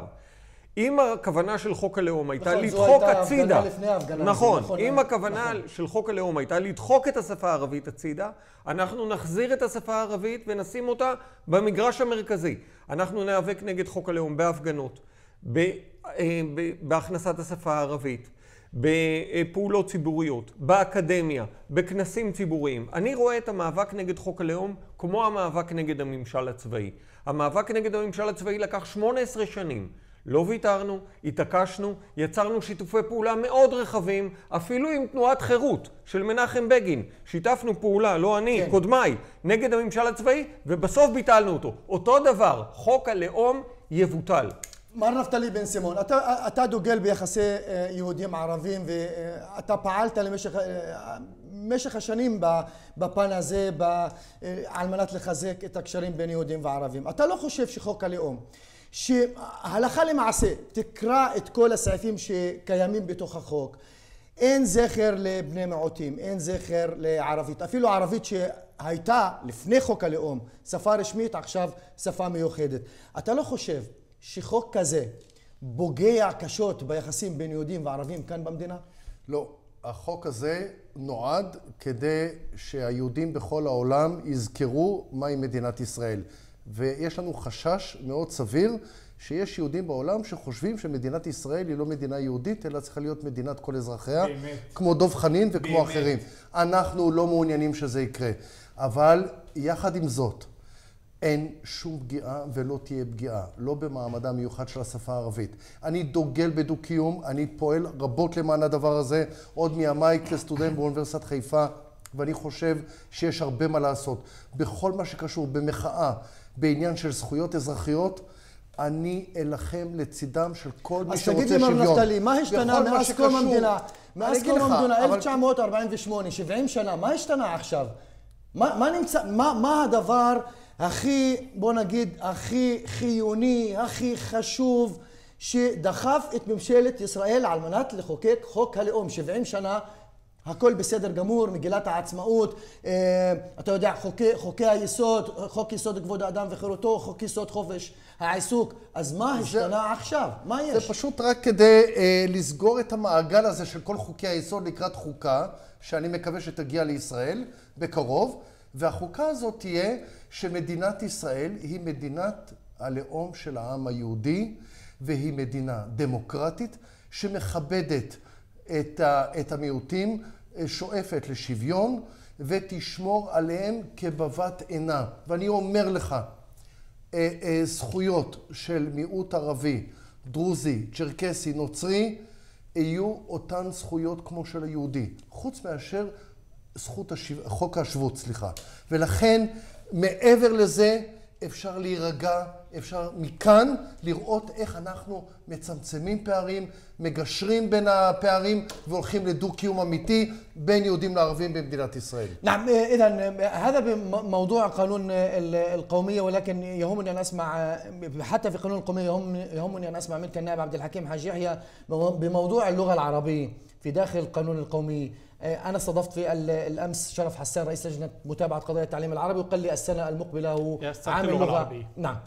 אם הכוונה של חוק הלאום הייתה נכון, לדחוק הייתה הצידה, ההפגנה נכון, נכון, אם נכון. הכוונה של חוק הלאום הייתה לדחוק את השפה הערבית הצידה, אנחנו נחזיר את השפה הערבית ונשים אותה במגרש המרכזי. אנחנו ניאבק נגד חוק הלאום בהפגנות, אה, בהכנסת השפה הערבית, בפעולות ציבוריות, באקדמיה, בכנסים ציבוריים. אני רואה את המאבק נגד חוק הלאום כמו המאבק נגד הממשל הצבאי. המאבק נגד הממשל הצבאי לקח 18 שנים. לא ויתרנו, התעקשנו, יצרנו שיתופי פעולה מאוד רחבים, אפילו עם תנועת חירות של מנחם בגין. שיתפנו פעולה, לא אני, כן. כן. קודמיי, נגד הממשל הצבאי, ובסוף ביטלנו אותו. אותו דבר, חוק הלאום יבוטל. מר נפתלי בן סימון, אתה, אתה דוגל ביחסי אה, יהודים ערבים ואתה פעלת למשך אה, משך השנים בפן הזה ב, אה, על מנת לחזק את הקשרים בין יהודים וערבים. אתה לא חושב שחוק הלאום, שהלכה למעשה תקרא את כל הסעיפים שקיימים בתוך החוק, אין זכר לבני מיעוטים, אין זכר לערבית. אפילו ערבית שהייתה לפני חוק הלאום שפה רשמית, עכשיו שפה מיוחדת. אתה לא חושב שחוק כזה פוגע קשות ביחסים בין יהודים וערבים כאן במדינה? לא. החוק הזה נועד כדי שהיהודים בכל העולם יזכרו מהי מדינת ישראל. ויש לנו חשש מאוד סביר שיש יהודים בעולם שחושבים שמדינת ישראל היא לא מדינה יהודית, אלא צריכה להיות מדינת כל אזרחיה, באמת. כמו דב חנין וכמו באמת. אחרים. אנחנו לא מעוניינים שזה יקרה. אבל יחד עם זאת, אין שום פגיעה ולא תהיה פגיעה, לא במעמדה המיוחד של השפה הערבית. אני דוגל בדו-קיום, אני פועל רבות למען הדבר הזה, עוד מימיי כסטודנט באוניברסיטת חיפה, ואני חושב שיש הרבה מה לעשות. בכל מה שקשור במחאה, בעניין של זכויות אזרחיות, אני אלחם לצידם של כל מי אז שרוצה תגיד לי, שוויון. מר נפתלי, מה השתנה מאז קום המדינה? מאז קום המדינה, אבל- 1948, 70 שנה, מה השתנה עכשיו? מה, מה נמצא, מה, מה הדבר הכי, בוא נגיד, הכי חיוני, הכי חשוב, שדחף את ממשלת ישראל על מנת לחוקק חוק הלאום? 70 שנה, הכל בסדר גמור, מגילת העצמאות, אה, אתה יודע, חוקי, חוקי היסוד, חוק יסוד כבוד האדם וחירותו, חוק יסוד חופש העיסוק, אז מה השתנה עכשיו? מה זה יש? פשוט רק כדי אה, לסגור את המעגל הזה של כל חוקי היסוד לקראת חוקה, שאני מקווה שתגיע לישראל בקרוב, והחוקה הזאת תהיה שמדינת ישראל היא מדינת הלאום של העם היהודי, והיא מדינה דמוקרטית שמכבדת את, ה, את המיעוטים, שואפת לשוויון, ותשמור עליהם כבבת עינה. ואני אומר לך, אה, אה, זכויות של מיעוט ערבי, דרוזי, צ'רקסי, נוצרי, יהיו אותן זכויות כמו של היהודי, חוץ מאשר זכות השיו... חוק השבות, סליחה. ולכן, מעבר לזה, אפשר להירגע, אפשר מכאן לראות איך אנחנו מצמצמים פערים, מגשרים בין הפערים והולכים לדו-קיום אמיתי בין יהודים לערבים במדינת ישראל. نعم اذا هذا بموضوع قانون القوميه ولكن يهمني ان اسمع حتى في قانون القوميه يهم يهمني ان اسمع منك النائب عبد الحكيم حاج يحيى بموضوع اللغه العربيه في داخل القانون القومي أنا استضفت في الأمس شرف حسان رئيس لجنة متابعة قضايا التعليم العربي وقال لي السنة المقبلة هو عام اللغة العربية. نعم.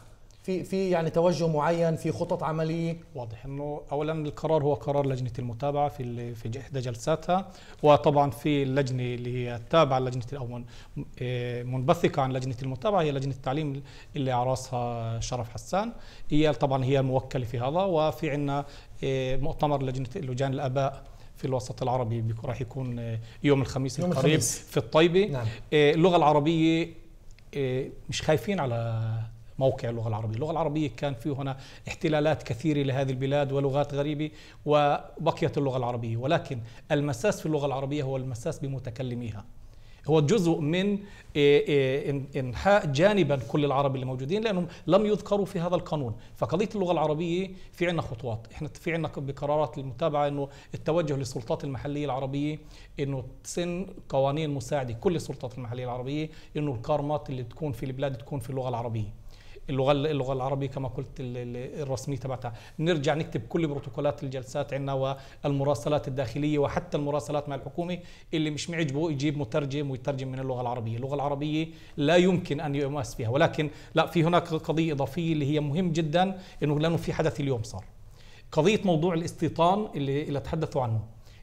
في في يعني توجه معين في خطط عملية. واضح إنه اولا القرار هو قرار لجنة المتابعة في في احدى جلساتها وطبعا في اللجنة اللي هي تابعه لجنة أو آه، منبثقة عن لجنة المتابعة هي لجنة التعليم اللي على راسها شرف حسان. هي طبعا هي الموكلة في هذا وفي عندنا آه، مؤتمر لجنة لجان الآباء في الوسط العربي راح يكون آه، يوم الخميس يوم القريب الخميس. في الطيبة نعم. آه، اللغة العربية آه، مش خايفين على موقع اللغة العربية اللغة العربية كان في هنا احتلالات كثيرة لهذه البلاد ولغات غريبة وبقيت اللغة العربية ولكن المساس في اللغة العربية هو المساس بمتكلميها هو جزء من إيه، إيه، انحاء جانبا كل العرب اللي موجودين لأنهم لم يذكروا في هذا القانون. فقضية اللغة العربية في عندنا خطوات. إحنا في عندنا بقرارات المتابعة إنه التوجه للسلطات المحلية العربية إنه تسن قوانين مساعدة كل السلطات المحلية العربية إنه الكارمات اللي تكون في البلاد تكون في اللغة العربية. اللغة اللغة العربية كما قلت ال- ال- الرسمية تبعتها. نرجع نكتب كل بروتوكولات الجلسات عندنا والمراسلات الداخلية وحتى المراسلات مع الحكومة. اللي مش معجبه يجيب مترجم ويترجم من اللغة العربية. اللغة العربية لا يمكن أن يماس فيها. ولكن لا في هناك قضية إضافية اللي هي مهم جدا إنه لأنه في حدث اليوم صار. قضية موضوع الاستيطان اللي اللي تحدثوا عنه.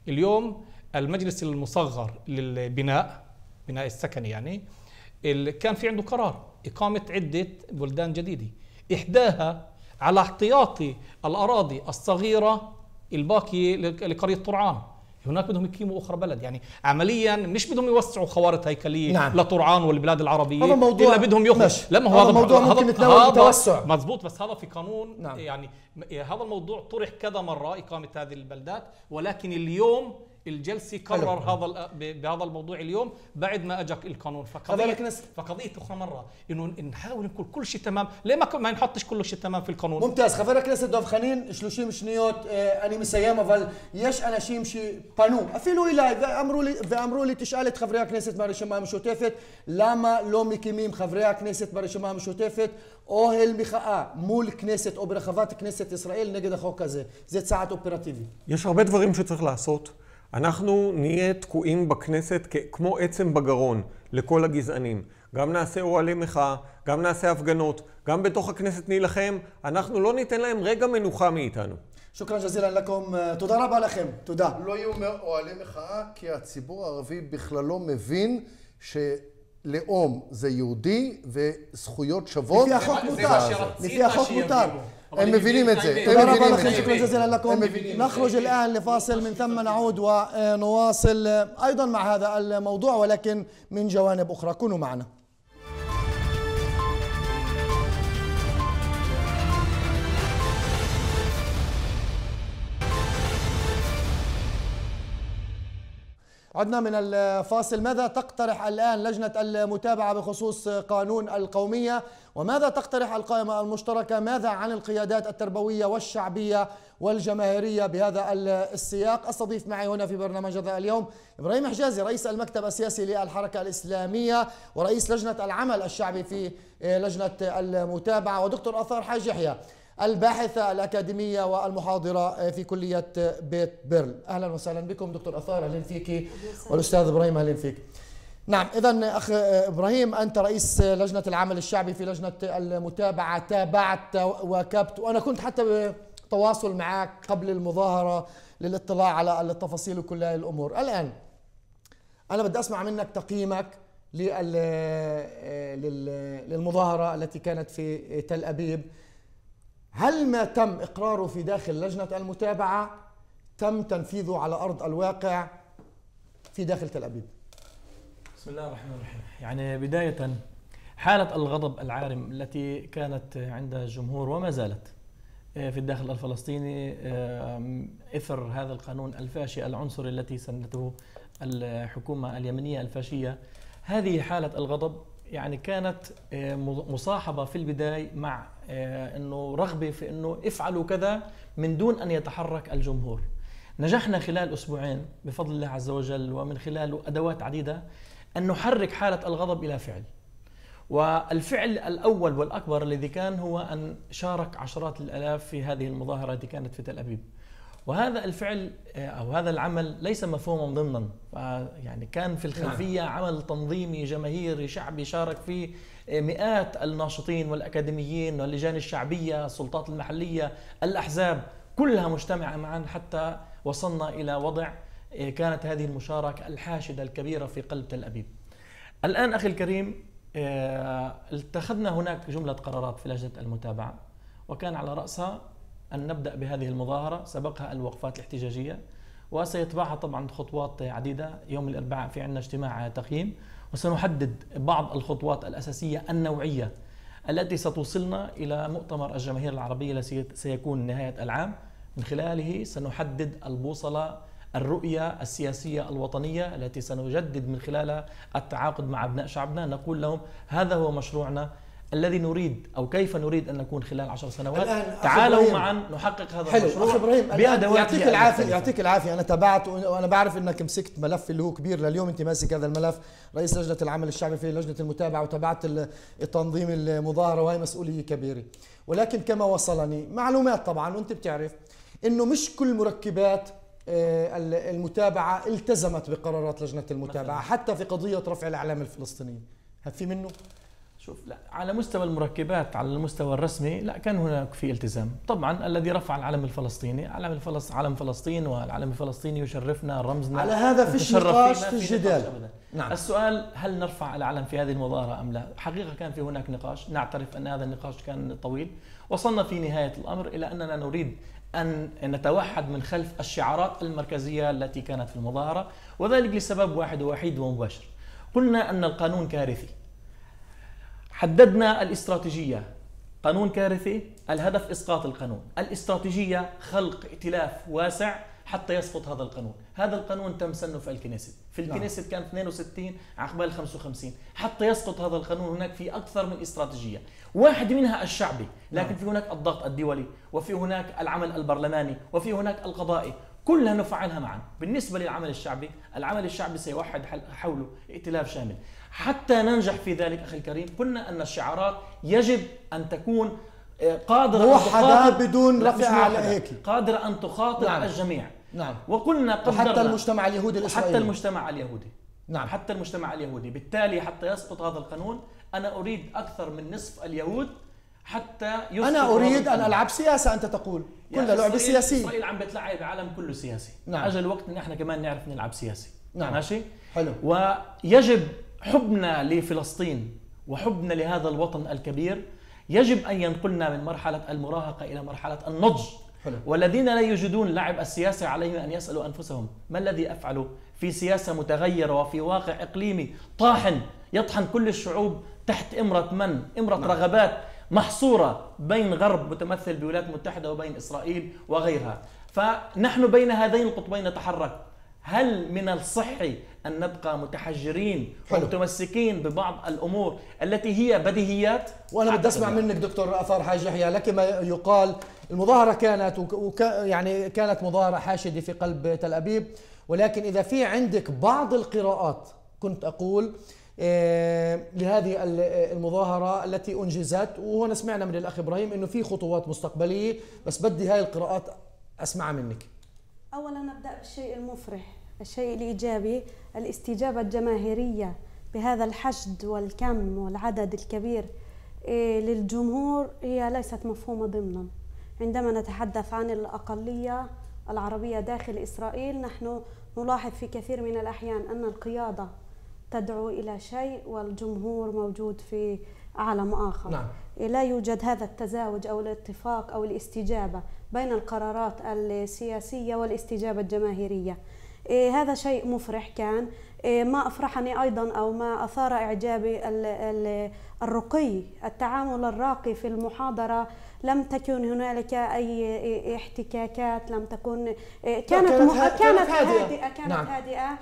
اليوم المجلس المصغر للبناء بناء السكني يعني كان في عنده قرار. إقامة عدة بلدان جديدة إحداها على احتياطي الأراضي الصغيرة الباقية لقرية طرعان هناك بدهم يقيموا أخرى بلد يعني عمليا مش بدهم يوسعوا خوارط هيكلية نعم. لطرعان والبلاد العربية هذا موضوع- إلا بدهم ماشي. لما هو هذا موضوع ممكن نتناوله هذا بتوسع. مزبوط بس هذا في قانون نعم. يعني هذا الموضوع طرح كذا مرة إقامة هذه البلدات ولكن اليوم الجلسة قرر حلو. هذا ال- ب- بهذا الموضوع اليوم بعد ما اجى القانون فقضيه كذلك نس- فقضيه اخرى مره انه نحاول نكون كل شيء تمام ليه ما ك- ما نحطش كل شيء تمام في القانون מומתז, חבר הכנסת דב חנין, 30 שניות, אה, אני מסיים, אבל יש אנשים שפנו, אפילו אליי, ואמרו לי, ואמרו לי, תשאל את חברי הכנסת מהרשימה המשותפת, למה לא מקימים חברי הכנסת ברשימה המשותפת אוהל מחאה מול כנסת או ברחבת כנסת ישראל נגד החוק הזה. זה צעד אופרטיבי. יש הרבה דברים שצריך לעשות. אנחנו נהיה תקועים בכנסת כמו עצם בגרון לכל הגזענים. גם נעשה אוהלי מחאה, גם נעשה הפגנות, גם בתוך הכנסת נילחם. אנחנו לא ניתן להם רגע מנוחה מאיתנו. שוכרן ג'זילן לכם, אה, תודה רבה לכם, תודה. לא יהיו אוהלי מחאה, כי הציבור הערבי בכללו מבין לאום זה יהודי וזכויות שוות. לפי החוק מותר. לפי החוק. מותר. אבל הם מבינים את זה. האמת. הם تبارك مبينين الله من خير شكرا جديد. جزيلا لكم مبينين. نخرج الآن لفاصل من ثم نعود ونواصل أيضا مع هذا الموضوع ولكن من جوانب أخرى كونوا معنا عدنا من الفاصل. ماذا تقترح الآن لجنة المتابعة بخصوص قانون القومية؟ وماذا تقترح القائمة المشتركة؟ ماذا عن القيادات التربوية والشعبية والجماهيرية بهذا السياق؟ أستضيف معي هنا في برنامج هذا اليوم إبراهيم حجازي رئيس المكتب السياسي للحركة الإسلامية ورئيس لجنة العمل الشعبي في لجنة المتابعة ودكتور أثار حاج يحيى. الباحثة الأكاديمية والمحاضرة في كلية بيت بيرل. أهلا وسهلا بكم دكتور أثار أهلا فيك. والأستاذ إبراهيم أهلا فيك. نعم إذا أخ إبراهيم أنت رئيس لجنة العمل الشعبي في لجنة المتابعة تابعت وكبت. وأنا كنت حتى بتواصل معك قبل المظاهرة للاطلاع على التفاصيل وكل هذه الأمور. الآن أنا بدي أسمع منك تقييمك لل- للمظاهرة التي كانت في تل أبيب. هل ما تم إقراره في داخل لجنة المتابعة تم تنفيذه على أرض الواقع في داخل تل أبيب؟ بسم الله الرحمن الرحيم. يعني بداية حالة الغضب العارم التي كانت عند الجمهور وما زالت في الداخل الفلسطيني إثر هذا القانون الفاشي العنصري التي سنته الحكومة اليمنية الفاشية. هذه حالة الغضب يعني كانت مصاحبة في البداية مع أنه رغبة في أنه افعلوا كذا من دون أن يتحرك الجمهور. نجحنا خلال أسبوعين بفضل الله عز وجل ومن خلال أدوات عديدة أن نحرك حالة الغضب إلى فعل. والفعل الأول والأكبر الذي كان هو أن شارك عشرات الآلاف في هذه المظاهرة التي كانت في تل أبيب. وهذا الفعل أو هذا العمل ليس مفهوما ضمنا. يعني كان في الخلفية عمل تنظيمي جماهيري شعبي شارك فيه مئات الناشطين والأكاديميين واللجان الشعبية السلطات المحلية الأحزاب كلها مجتمعة معا حتى وصلنا إلى وضع كانت هذه المشاركة الحاشدة الكبيرة في قلب تل أبيب. الآن أخي الكريم اتخذنا هناك جملة قرارات في لجنة المتابعة وكان على رأسها أن نبدأ بهذه المظاهرة سبقها الوقفات الاحتجاجية وسيتبعها طبعا خطوات عديدة. يوم الأربعاء في عندنا اجتماع تقييم وسنحدد بعض الخطوات الأساسية النوعية التي ستوصلنا إلى مؤتمر الجماهير العربية الذي سيكون نهاية العام. من خلاله سنحدد البوصلة الرؤية السياسية الوطنية التي سنجدد من خلالها التعاقد مع أبناء شعبنا. نقول لهم هذا هو مشروعنا الذي نريد أو كيف نريد أن نكون خلال عشر سنوات؟ تعالوا معا نحقق هذا حلو المشروع بأدوات يعطيك العافية يعطيك العافية. أنا تابعت وأنا بعرف إنك مسكت ملف اللي هو كبير. لليوم أنت ماسك هذا الملف. رئيس لجنة العمل الشعبي في لجنة المتابعة وتابعت تنظيم المظاهرة وهي مسؤولية كبيرة. ولكن كما وصلني معلومات طبعا وأنت بتعرف إنه مش كل مركبات المتابعة التزمت بقرارات لجنة المتابعة. حتى في قضية رفع الأعلام الفلسطيني هل في منه؟ شوف لا على مستوى المركبات على المستوى الرسمي لا كان هناك في التزام. طبعا الذي رفع العلم الفلسطيني علم الفلس علم فلسطين والعلم الفلسطيني يشرفنا رمزنا على هذا فيش نقاش في الجدال نعم. السؤال هل نرفع العلم في هذه المظاهرة أم لا؟ حقيقة كان في هناك نقاش. نعترف أن هذا النقاش كان طويل. وصلنا في نهاية الأمر إلى أننا نريد أن نتوحد من خلف الشعارات المركزية التي كانت في المظاهرة وذلك لسبب واحد ووحيد ومباشر. قلنا أن القانون كارثي. حددنا الاستراتيجية. قانون كارثي الهدف إسقاط القانون. الاستراتيجية خلق ائتلاف واسع حتى يسقط هذا القانون. هذا القانون تم سنه في الكنيست. في الكنيست كان 62 عقبال 55 حتى يسقط هذا القانون هناك في أكثر من استراتيجية. واحد منها الشعبي لكن في هناك الضغط الدولي وفي هناك العمل البرلماني وفي هناك القضائي. كلها نفعلها معا. بالنسبة للعمل الشعبي العمل الشعبي سيوحد حوله ائتلاف شامل. حتى ننجح في ذلك أخي الكريم قلنا أن الشعارات يجب أن تكون قادرة موحدة بدون رفع على هيك. قادرة أن تخاطب نعم. الجميع. نعم. وقلنا قدرنا وحتى المجتمع اليهودي الإسرائيلي. حتى المجتمع اليهودي. نعم. حتى المجتمع اليهودي. بالتالي حتى يسقط هذا القانون أنا أريد أكثر من نصف اليهود حتى يسقط أنا أريد أن ألعب سياسة أنت تقول. كلها لعبة سياسية إسرائيل عم بتلعب بعالم كله سياسي نعم. أجل الوقت إن إحنا كمان نعرف نلعب سياسي نعم. ماشي حلو ويجب حبنا لفلسطين وحبنا لهذا الوطن الكبير يجب أن ينقلنا من مرحلة المراهقة إلى مرحلة النضج حلو. والذين لا يجدون لعب السياسة عليهم أن يسألوا أنفسهم ما الذي أفعله في سياسة متغيرة وفي واقع إقليمي طاحن يطحن كل الشعوب تحت إمرة من؟ إمرة نعم. رغبات محصورة بين غرب متمثل بالولايات المتحدة وبين إسرائيل وغيرها. فنحن بين هذين القطبين نتحرك. هل من الصحي أن نبقى متحجرين حلو. ومتمسكين ببعض الأمور التي هي بديهيات؟ وأنا بدي أسمع منك دكتور أثار حاج يحيى لك ما يقال المظاهرة كانت وك يعني كانت مظاهرة حاشدة في قلب تل أبيب. ولكن إذا في عندك بعض القراءات كنت أقول لهذه المظاهرة التي أنجزت. وهنا سمعنا من الأخ إبراهيم أنه في خطوات مستقبلية بس بدي هاي القراءات أسمعها منك. أولا نبدأ بالشيء المفرح الشيء الإيجابي الاستجابة الجماهيرية بهذا الحشد والكم والعدد الكبير إيه، للجمهور هي ليست مفهومة ضمنا. عندما نتحدث عن الأقلية العربية داخل إسرائيل نحن نلاحظ في كثير من الأحيان أن القيادة تدعو إلى شيء والجمهور موجود في عالم آخر. نعم. لا يوجد هذا التزاوج أو الاتفاق أو الاستجابة بين القرارات السياسية والاستجابة الجماهيرية. إيه هذا شيء مفرح كان. إيه ما أفرحني أيضا أو ما أثار إعجابي الرقي التعامل الراقي في المحاضرة. لم تكن هنالك أي احتكاكات لم تكن إيه كانت كانت, مح... كانت هادئة كانت نعم. هادئة.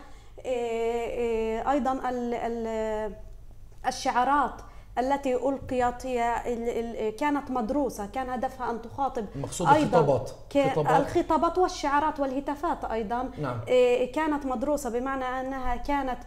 أيضا ال ال الشعارات التي ألقيت هي كانت مدروسة كان هدفها أن تخاطب مقصود أيضا الخطابات خطابات. الخطابات والشعارات والهتافات أيضا نعم. إيه، كانت مدروسة بمعنى أنها كانت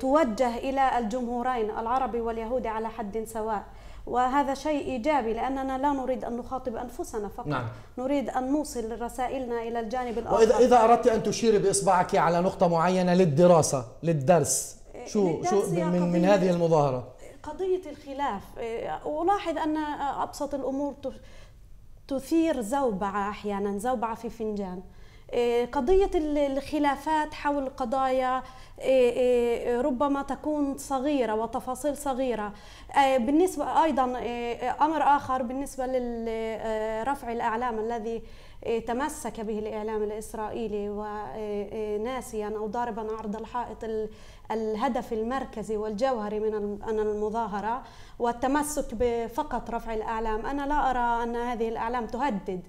توجه إلى الجمهورين العربي واليهودي على حد سواء وهذا شيء إيجابي لأننا لا نريد أن نخاطب أنفسنا فقط. نعم. نريد أن نوصل رسائلنا إلى الجانب الآخر. واذا إذا أردت أن تشيري بإصبعك على نقطة معينة للدراسة للدرس شو شو من, من هذه المظاهرة؟ قضية الخلاف. ألاحظ أن أبسط الأمور تثير زوبعة أحيانا زوبعة في فنجان. قضية الخلافات حول قضايا إيه، ربما تكون صغيرة وتفاصيل صغيرة. بالنسبة أيضا أمر آخر بالنسبة لرفع الأعلام الذي تمسك به الإعلام الإسرائيلي وناسيا أو ضاربا عرض الحائط الهدف المركزي والجوهري من المظاهرة والتمسك بفقط رفع الأعلام. أنا لا أرى أن هذه الأعلام تهدد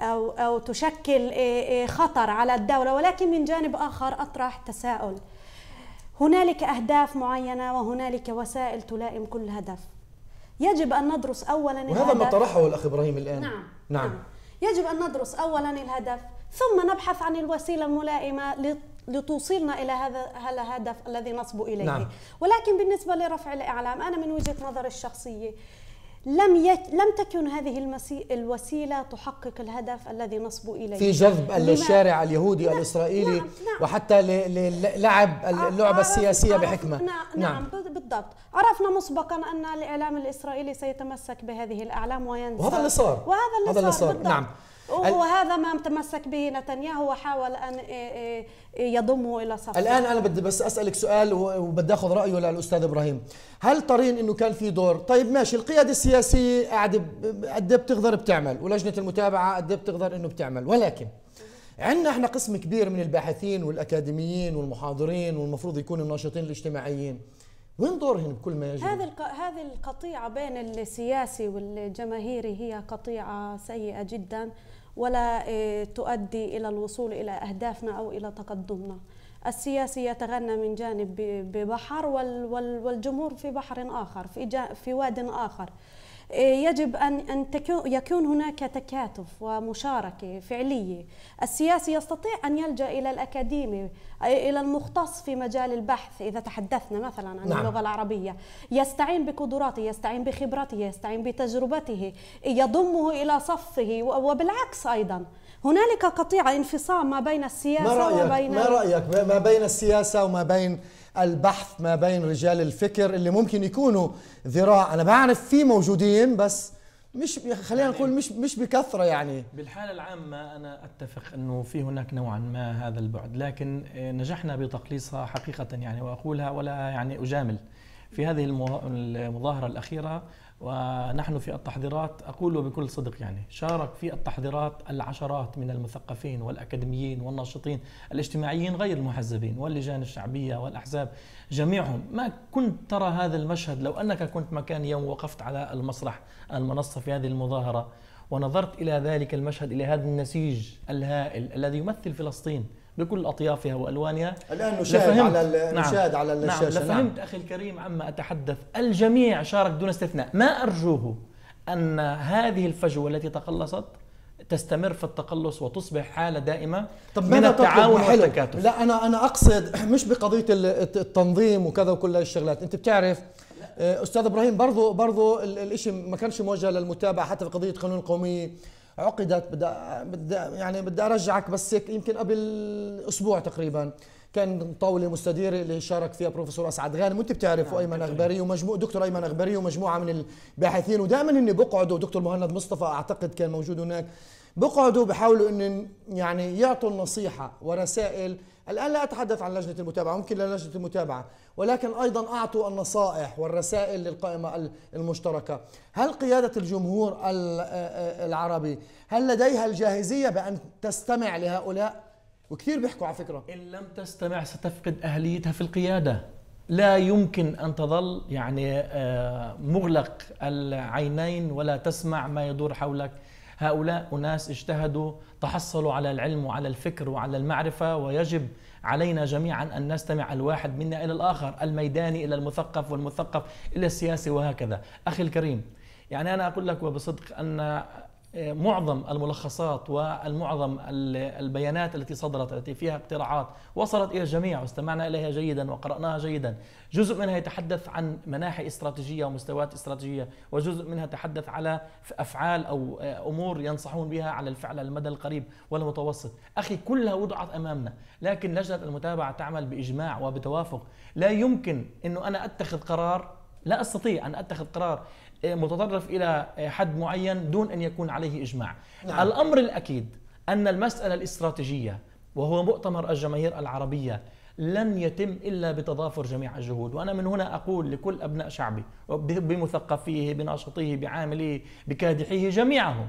أو, أو تشكل خطر على الدولة ولكن من جانب آخر أطرح تساؤل هنالك أهداف معينة وهنالك وسائل تلائم كل هدف يجب أن ندرس أولا وهذا ما طرحه الأخ إبراهيم الآن نعم, نعم. نعم. يجب أن ندرس أولا الهدف ثم نبحث عن الوسيلة الملائمة لتوصلنا إلى هذا الهدف الذي نصب إليه نعم. ولكن بالنسبة لرفع الإعلام أنا من وجهة نظري الشخصية لم يك... لم تكن هذه المسي... الوسيلة تحقق الهدف الذي نصب إليه في جذب الشارع اليهودي نعم. الإسرائيلي نعم. نعم. وحتى للعب اللعبة السياسية بحكمة نعم. نعم بالضبط عرفنا مسبقا أن الإعلام الإسرائيلي سيتمسك بهذه الأعلام وينسى وهذا اللي صار وهذا اللي صار نعم وهذا ما تمسك به نتنياهو وحاول أن يضمه إلى صفه الآن أنا بدي بس أسألك سؤال وبدي أخذ رأيه للأستاذ إبراهيم. هل ترين إنه كان في دور؟ طيب ماشي القيادة السياسية قاعدة قد إيه بتقدر بتعمل؟ ولجنة المتابعة قد إيه بتقدر إنه بتعمل؟ ولكن عندنا إحنا قسم كبير من الباحثين والأكاديميين والمحاضرين والمفروض يكونوا الناشطين الاجتماعيين. وين دورهم بكل ما يجب؟ هذه هذه القطيعة بين السياسي والجماهيري هي قطيعة سيئة جدا. ولا آه، تؤدي إلى الوصول إلى أهدافنا أو إلى تقدمنا. السياسي يتغنى من جانب ببحر والجمهور في بحر آخر في في واد آخر. يجب أن أن يكون هناك تكاتف ومشاركة فعلية. السياسي يستطيع أن يلجأ إلى الأكاديمي إلى المختص في مجال البحث إذا تحدثنا مثلا عن نعم. اللغة العربية. يستعين بقدراته يستعين بخبرته يستعين بتجربته يضمه إلى صفه وبالعكس أيضا. هنالك قطيعة انفصام ما بين السياسة ما رأيك؟ وبين ما رأيك؟ ما بين السياسة وما بين البحث ما بين رجال الفكر اللي ممكن يكونوا ذراع. أنا بعرف في موجودين بس مش خلينا نقول مش مش بكثرة يعني. بالحالة العامة أنا أتفق أنه في هناك نوعا ما هذا البعد لكن آه، نجحنا بتقليصها حقيقة يعني وأقولها ولا يعني أجامل. في هذه المظاهرة الأخيرة ونحن في التحضيرات أقول بكل صدق يعني شارك في التحضيرات العشرات من المثقفين والأكاديميين والناشطين الاجتماعيين غير المحزبين واللجان الشعبية والأحزاب جميعهم. ما كنت ترى هذا المشهد لو أنك كنت مكاني يوم وقفت على المسرح المنصة في هذه المظاهرة ونظرت إلى ذلك المشهد إلى هذا النسيج الهائل الذي يمثل فلسطين بكل أطيافها وألوانها. الآن نشاهد لفهمت. على ال- نعم. نشاهد على نعم. الشاشة. لفهمت أخي الكريم عما أتحدث. الجميع شارك دون استثناء. ما أرجوه؟ أن هذه الفجوة التي تقلصت تستمر في التقلص وتصبح حالة دائمة طب من؟ التعاون. والتكاتف. لا أنا أنا أقصد <clears throat> مش بقضية ال- الت- التنظيم وكذا وكل الشغلات. أنت بتعرف آه، أستاذ إبراهيم برضو برضو ال- الإشي ما كانش موجه للمتابعة حتى في قضية قانون القوميه عقدت بدي بدي يعني بدي أرجعك بس هيك يمكن قبل أسبوع تقريبا. كان طاولة مستديرة اللي شارك فيها بروفيسور أسعد غانم. وانت بتعرف. وايمن أغبري ومجموع دكتور أيمن أغبري ومجموعة من الباحثين. ودائما إني بقعدوا دكتور مهند مصطفى أعتقد كان موجود هناك. بقعدوا بحاولوا إن يعني يعطوا النصيحة ورسائل. الآن لا أتحدث عن لجنة المتابعة ممكن لجنة المتابعة ولكن أيضا أعطوا النصائح والرسائل للقائمة ال- المشتركة. هل قيادة الجمهور ال- العربي هل لديها الجاهزية بأن تستمع لهؤلاء؟ وكثير بيحكوا على فكرة. إن لم تستمع ستفقد أهليتها في القيادة. لا يمكن أن تظل يعني آه، مغلق العينين ولا تسمع ما يدور حولك. هؤلاء أناس اجتهدوا تحصلوا على العلم وعلى الفكر وعلى المعرفة ويجب علينا جميعا أن نستمع الواحد منا إلى الآخر الميداني إلى المثقف والمثقف إلى السياسي وهكذا. أخي الكريم يعني أنا أقول لك وبصدق أن معظم الملخصات والمعظم ال- البيانات التي صدرت التي فيها اقتراعات وصلت إلى الجميع واستمعنا إليها جيدا وقرأناها جيدا، جزء منها يتحدث عن مناحي استراتيجية ومستويات استراتيجية، وجزء منها يتحدث على أفعال أو أمور ينصحون بها على الفعل على المدى القريب والمتوسط، أخي كلها وضعت أمامنا، لكن لجنة المتابعة تعمل بإجماع وبتوافق، لا يمكن إنه أنا أتخذ قرار لا أستطيع أن أتخذ قرار متطرف إلى حد معين دون أن يكون عليه إجماع. نعم. الأمر الأكيد أن المسألة الاستراتيجية وهو مؤتمر الجماهير العربية لن يتم إلا بتضافر جميع الجهود، وأنا من هنا أقول لكل أبناء شعبي بمثقفيه بناشطيه بعامليه بكادحيه جميعهم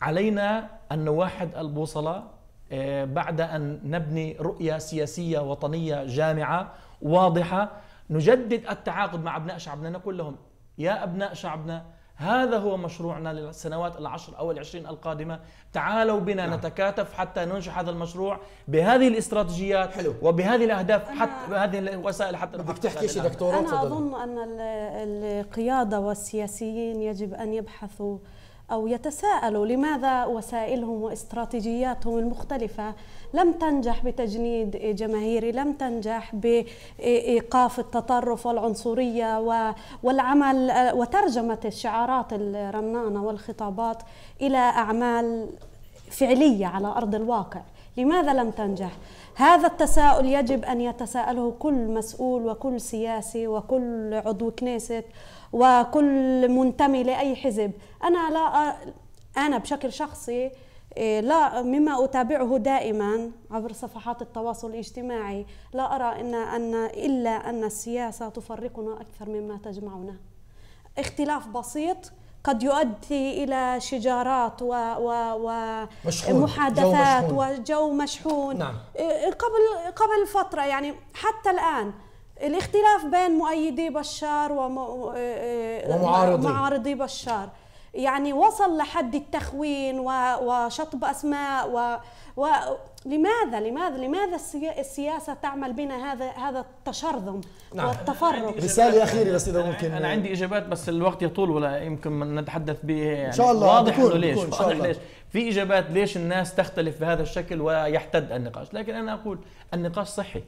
علينا أن نوحد البوصلة آه، بعد أن نبني رؤية سياسية وطنية جامعة واضحة نجدد التعاقد مع أبناء شعبنا نقول لهم يا أبناء شعبنا هذا هو مشروعنا للسنوات العشر أو العشرين القادمة تعالوا بنا نعم. نتكاتف حتى ننجح هذا المشروع بهذه الاستراتيجيات حلو. وبهذه الأهداف حتى بهذه الوسائل حتى بدك نحقق تحكي شيء الأهداف. دكتوره أنا أظن أن ال- القيادة والسياسيين يجب أن يبحثوا أو يتساءلوا لماذا وسائلهم واستراتيجياتهم المختلفة لم تنجح بتجنيد جماهيري لم تنجح بإيقاف التطرف والعنصرية والعمل وترجمة الشعارات الرنانة والخطابات إلى أعمال فعلية على أرض الواقع لماذا لم تنجح؟ هذا التساؤل يجب أن يتساءله كل مسؤول وكل سياسي وكل عضو كنيست وكل منتمي لأي حزب أنا لا أنا بشكل شخصي إيه، لا مما أتابعه دائما عبر صفحات التواصل الاجتماعي لا أرى إن أن إلا أن السياسة تفرقنا أكثر مما تجمعنا اختلاف بسيط قد يؤدي إلى شجارات و و و مشحون، محادثات جو مشحون. وجو مشحون نعم. إيه، قبل قبل فترة يعني حتى الآن الاختلاف بين مؤيدي بشار. إيه، ومعارضي. معارضي بشار يعني وصل لحد التخوين و... وشطب أسماء و... و... لماذا لماذا لماذا السيا- السياسة تعمل بنا هذا هذا التشرذم نعم. والتفرق رسالة أخيرة بس اذا ممكن أنا عندي إجابات بس الوقت يطول ولا يمكن نتحدث به يعني إن شاء الله، واضح بكون- انه ليش بكون إن شاء واضح الله. ليش في إجابات ليش الناس تختلف بهذا الشكل ويحتد النقاش لكن أنا أقول النقاش صحي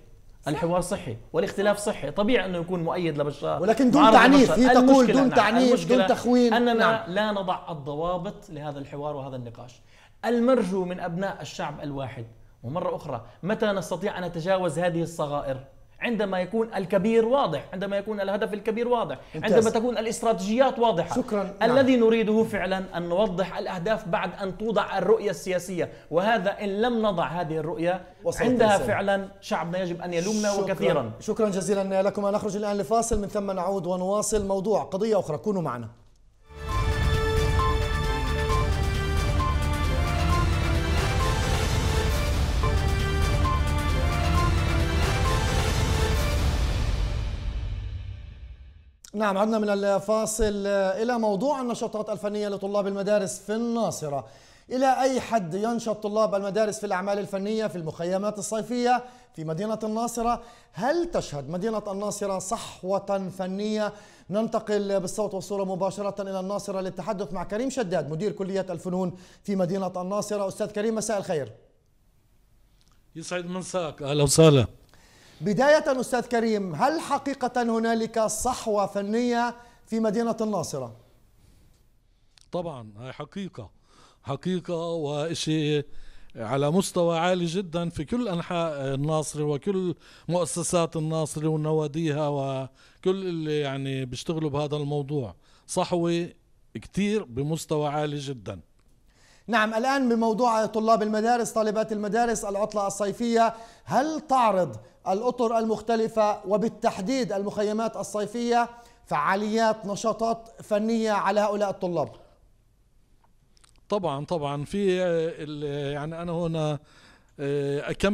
الحوار صحي والاختلاف صحي طبيعي أنه يكون مؤيد لبشار ولكن دون تعنيف. هي تقول دون نعم، تعنيف، دون تخوين. أننا نعم. لا نضع الضوابط لهذا الحوار وهذا النقاش المرجو من أبناء الشعب الواحد ومرة أخرى متى نستطيع أن نتجاوز هذه الصغائر عندما يكون الكبير واضح عندما يكون الهدف الكبير واضح ممتاز. عندما تكون الاستراتيجيات واضحة شكراً. نعم. الذي نريده فعلا أن نوضح الأهداف بعد أن توضع الرؤية السياسية وهذا إن لم نضع هذه الرؤية عندها الرسالة. فعلا شعبنا يجب أن يلومنا شكراً. وكثيرا شكرا جزيلا لكم نخرج الآن لفاصل من ثم نعود ونواصل موضوع قضية أخرى كونوا معنا نعم عدنا من الفاصل إلى موضوع النشاطات الفنية لطلاب المدارس في الناصرة. إلى أي حد ينشط طلاب المدارس في الأعمال الفنية في المخيمات الصيفية في مدينة الناصرة؟ هل تشهد مدينة الناصرة صحوة فنية؟ ننتقل بالصوت والصورة مباشرة إلى الناصرة للتحدث مع كريم شداد مدير كلية الفنون في مدينة الناصرة. أستاذ كريم مساء الخير. يسعد مساك أهلا وسهلا. بداية أستاذ كريم هل حقيقة هنالك صحوة فنية في مدينة الناصرة؟ طبعا هاي حقيقة. حقيقة وإشي على مستوى عالي جدا في كل أنحاء الناصرة وكل مؤسسات الناصرة ونواديها وكل اللي يعني بيشتغلوا بهذا الموضوع. صحوة كتير بمستوى عالي جدا. نعم الآن بموضوع طلاب المدارس طالبات المدارس العطلة الصيفية هل تعرض الأطر المختلفة وبالتحديد المخيمات الصيفية فعاليات نشاطات فنية على هؤلاء الطلاب. طبعا طبعا. في آه، ال- يعني أنا هنا آه، كم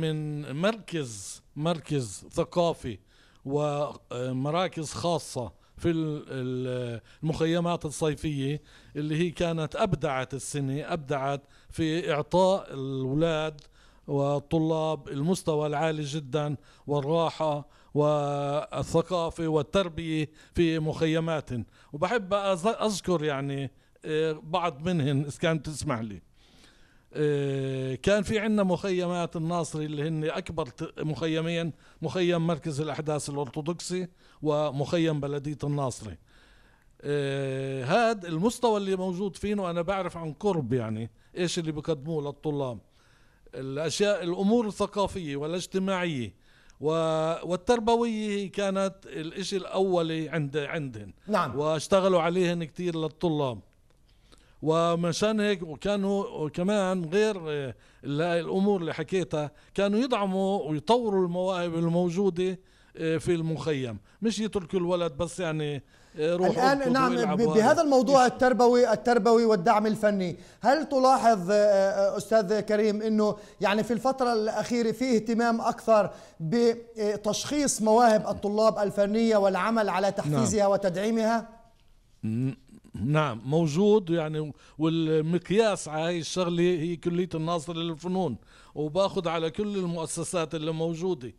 من مركز مركز ثقافي ومراكز خاصة في ال- ال- المخيمات الصيفية اللي هي كانت أبدعت السنة أبدعت في إعطاء الأولاد والطلاب المستوى العالي جدا والراحة والثقافة والتربية في مخيمات. وبحب أذكر يعني آه، بعض منهن إذا كانت تسمح لي. آه، كان في عندنا مخيمات الناصري اللي هن أكبر ت- مخيمين مخيم مركز الأحداث الأرثوذكسي ومخيم بلدية الناصري. آه، هذا المستوى اللي موجود فيه وأنا بعرف عن قرب يعني إيش اللي بقدموه للطلاب. الأشياء الأمور الثقافية والاجتماعية والتربوية كانت الإشي الأولي عند عندهن. نعم. واشتغلوا عليهن كتير للطلاب. ومشان هيك وكانوا كمان غير آه، ال- الأمور اللي حكيتها كانوا يدعموا ويطوروا المواهب الموجودة في المخيم مش يتركوا الولد بس يعني آه، روح اركض نعم. بهذا الموضوع التربوي التربوي والدعم الفني هل تلاحظ آه، آه، أستاذ كريم أنه يعني في الفترة الأخيرة في اهتمام أكثر بتشخيص مواهب الطلاب الفنية والعمل على تحفيزها وتدعيمها؟ نعم موجود يعني والمقياس على هاي الشغلة هي كلية الناصر للفنون وباخذ على كل المؤسسات اللي موجودة.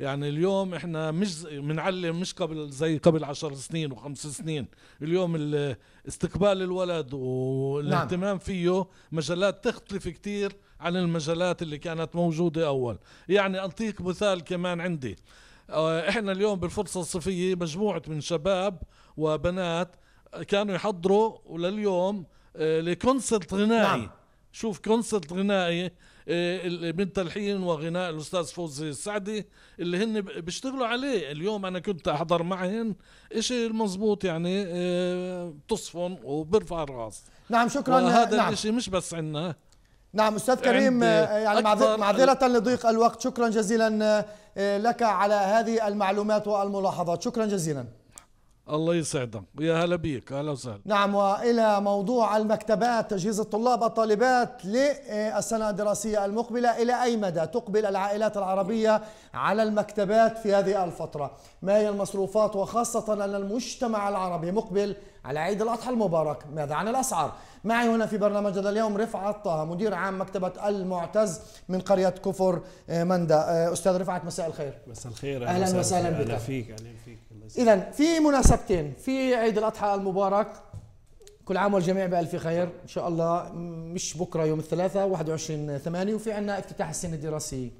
يعني اليوم إحنا مش بنعلم مش قبل زي قبل عشر سنين وخمس سنين. اليوم ال- استقبال الولد والاهتمام فيه مجالات تختلف كتير عن المجالات اللي كانت موجودة أول. يعني أعطيك مثال كمان عندي. آه، إحنا اليوم بالفرصة الصيفية مجموعة من شباب وبنات كانوا يحضروا ولليوم آه، لكونسرت غنائي. نعم. شوف كونسرت غنائي من تلحين وغناء الأستاذ فوزي السعدي اللي هن بيشتغلوا عليه. اليوم أنا كنت أحضر معهن. إشي المزبوط يعني آه، بتصفن وبرفع الرأس. نعم شكرا. وهذا نعم. الإشي مش بس عندنا نعم أستاذ كريم آه، يعني معذرة لضيق الوقت. شكرا جزيلا آه، لك على هذه المعلومات والملاحظات. شكرا جزيلا. الله يسعدك. يا هلا بيك. أهلا وسهلا. نعم وإلى موضوع المكتبات تجهيز الطلاب الطالبات للسنة الدراسية المقبلة. إلى أي مدى تقبل العائلات العربية على المكتبات في هذه الفترة؟ ما هي المصروفات؟ وخاصة أن المجتمع العربي مقبل على عيد الأضحى المبارك. ماذا عن الأسعار؟ معي هنا في برنامج هذا اليوم رفعت طه مدير عام مكتبة المعتز من قرية كفر آه، مندا. آه، أستاذ رفعت مساء الخير. مساء الخير. أهلاً وسهلاً بك. أهلا فيك أهلا فيك. إذا في مناسبتين في عيد الأضحى المبارك. كل عام والجميع بألف خير. إن شاء الله مش بكرة يوم الثلاثاء 21 8 وفي عندنا افتتاح السنة الدراسية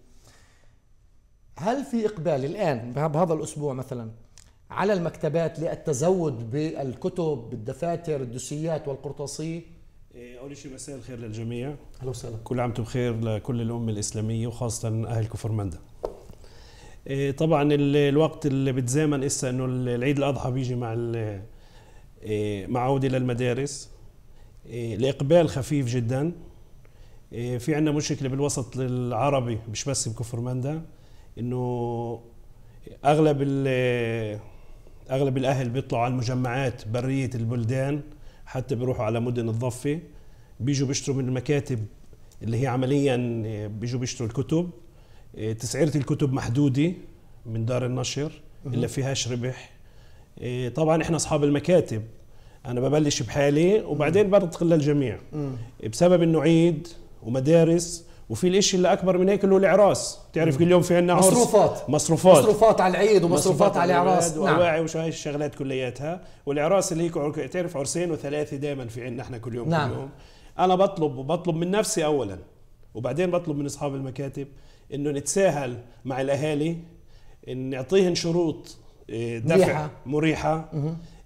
هل في إقبال الآن بهذا الأسبوع مثلا على المكتبات للتزود بالكتب بالدفاتر الدسيات والقرطاسية إيه، أول شيء مساء الخير للجميع. أهلا وسهلا. كل عام وأنتم بخير لكل الأمة الإسلامية وخاصة أهل كفر مندا طبعا ال- الوقت اللي بتزامن إسا إنه ال- العيد الأضحى بيجي مع إيه، مع عودة للمدارس. إيه، الإقبال خفيف جدا. إيه، في عندنا مشكلة بالوسط العربي مش بس بكفر مندا إنه أغلب أغلب الأهل بيطلعوا على المجمعات برية البلدان حتى بيروحوا على مدن الضفة. بيجوا بيشتروا من المكاتب اللي هي عمليا إيه، بيجوا بيشتروا الكتب. إيه، تسعيرة الكتب محدودة من دار النشر اللي فيهاش ربح إيه، طبعا إحنا أصحاب المكاتب. أنا ببلش بحالي وبعدين بنتقل للجميع. بسبب إنه عيد ومدارس وفي الإشي اللي أكبر من هيك اللي هو الإعراس. بتعرف كل يوم في عندنا عرس؟ مصروفات. مصروفات. مصروفات على العيد ومصروفات على الإعراس. نعم. وأواعي وشو هاي الشغلات كلياتها. والإعراس اللي هيك تعرف عرسين وثلاثة دائما في عندنا إحنا كل يوم نعم. كل يوم. أنا بطلب وبطلب من نفسي اولا وبعدين بطلب من أصحاب المكاتب إنه نتساهل مع الأهالي إن نعطيهن شروط إيه، دفع مريحة. مريحة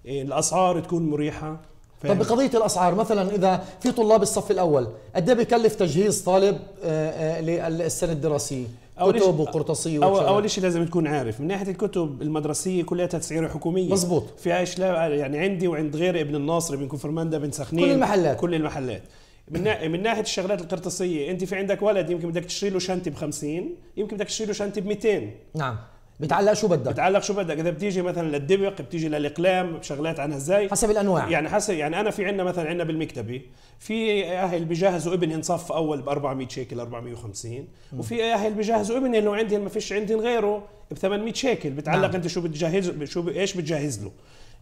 إيه، الأسعار تكون مريحة طب بقضية الأسعار مثلا إذا في طلاب الصف الأول قد إيه بيكلف تجهيز طالب آه، آه، للسنة الدراسية أول كتب إشي- وقرطاسية أول, وشغلات. أول شيء لازم تكون عارف من ناحية الكتب المدرسية كلها تسعيرة حكومية مزبوط. فيها إشلاء يعني عندي وعند غيري ابن الناصر ابن كفرمندا بن سخنين كل المحلات. كل المحلات من. من ناحية الشغلات القرطاسية أنت في عندك ولد يمكن بدك تشتري له شنطة ب 50 يمكن بدك تشتري له شنطة ب 200 نعم. بتعلق شو بدك؟ بتعلق شو بدك؟ إذا بتيجي مثلا للدبق بتيجي للإقلام بشغلات عنها إزاي حسب الأنواع. يعني حسب يعني أنا في عندنا مثلا عندنا بالمكتبة في أهل بيجهزوا ابنهم صف أول ب 400 شيكل 450 وفي أهل بيجهزوا ابنهم لو عندهم ما فيش عندهم غيره ب 800 شيكل. بتعلق نعم. أنت شو بتجهز شو ب- إيش بتجهز له.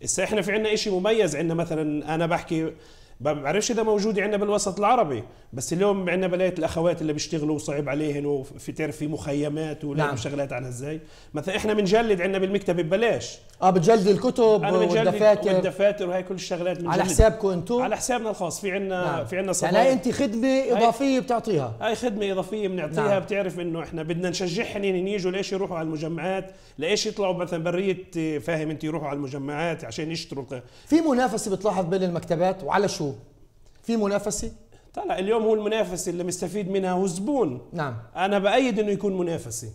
هسه إحنا في عندنا شيء مميز عندنا مثلا أنا بحكي ما بعرفش إذا موجود عندنا بالوسط العربي بس اليوم عندنا بلاقي الأخوات اللي بيشتغلوا وصعب عليهن وفي تعرف في مخيمات ولا نعم. شغلات عنها إزاي. مثلا إحنا بنجلد عندنا بالمكتب ببلاش. آه بتجلد الكتب بنجلد والدفاتر. والدفاتر وهي كل الشغلات على بنجلد. حسابكم أنتم؟ على حسابنا الخاص. في عندنا نعم. في عندنا يعني هاي انت خدمة إضافية بتعطيها؟ هاي خدمة إضافية بنعطيها. نعم. بتعرف إنه إحنا بدنا نشجعهم إن يجوا ليش يروحوا على المجمعات؟ لإيش يطلعوا مثلا برية فاهم أنت يروحوا على المجمعات عشان يشتروا في منافسة بتلاحظ بين المكتبات وعلى شو؟ في منافسة؟ طلع اليوم هو المنافس اللي مستفيد منها هو الزبون نعم. أنا بأيد إنه يكون منافسي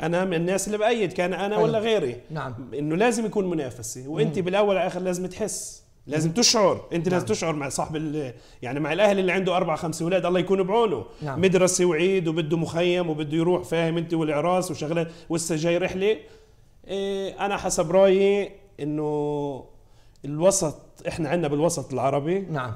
أنا من الناس اللي بأيد كان أنا حلو. ولا غيري. نعم. إنه لازم يكون منافسي وأنت بالأول على الآخر لازم تحس. لازم تشعر. أنت لازم تشعر مع صاحب ال- يعني مع الأهل اللي عنده أربع خمس أولاد. الله يكون بعونه. نعم. مدرسة وعيد وبده مخيم وبده يروح فاهم أنت؟ والإعراس وشغلات ولسه جاي رحلة. إيه أنا حسب رأيي إنه الوسط إحنا عندنا بالوسط العربي. نعم.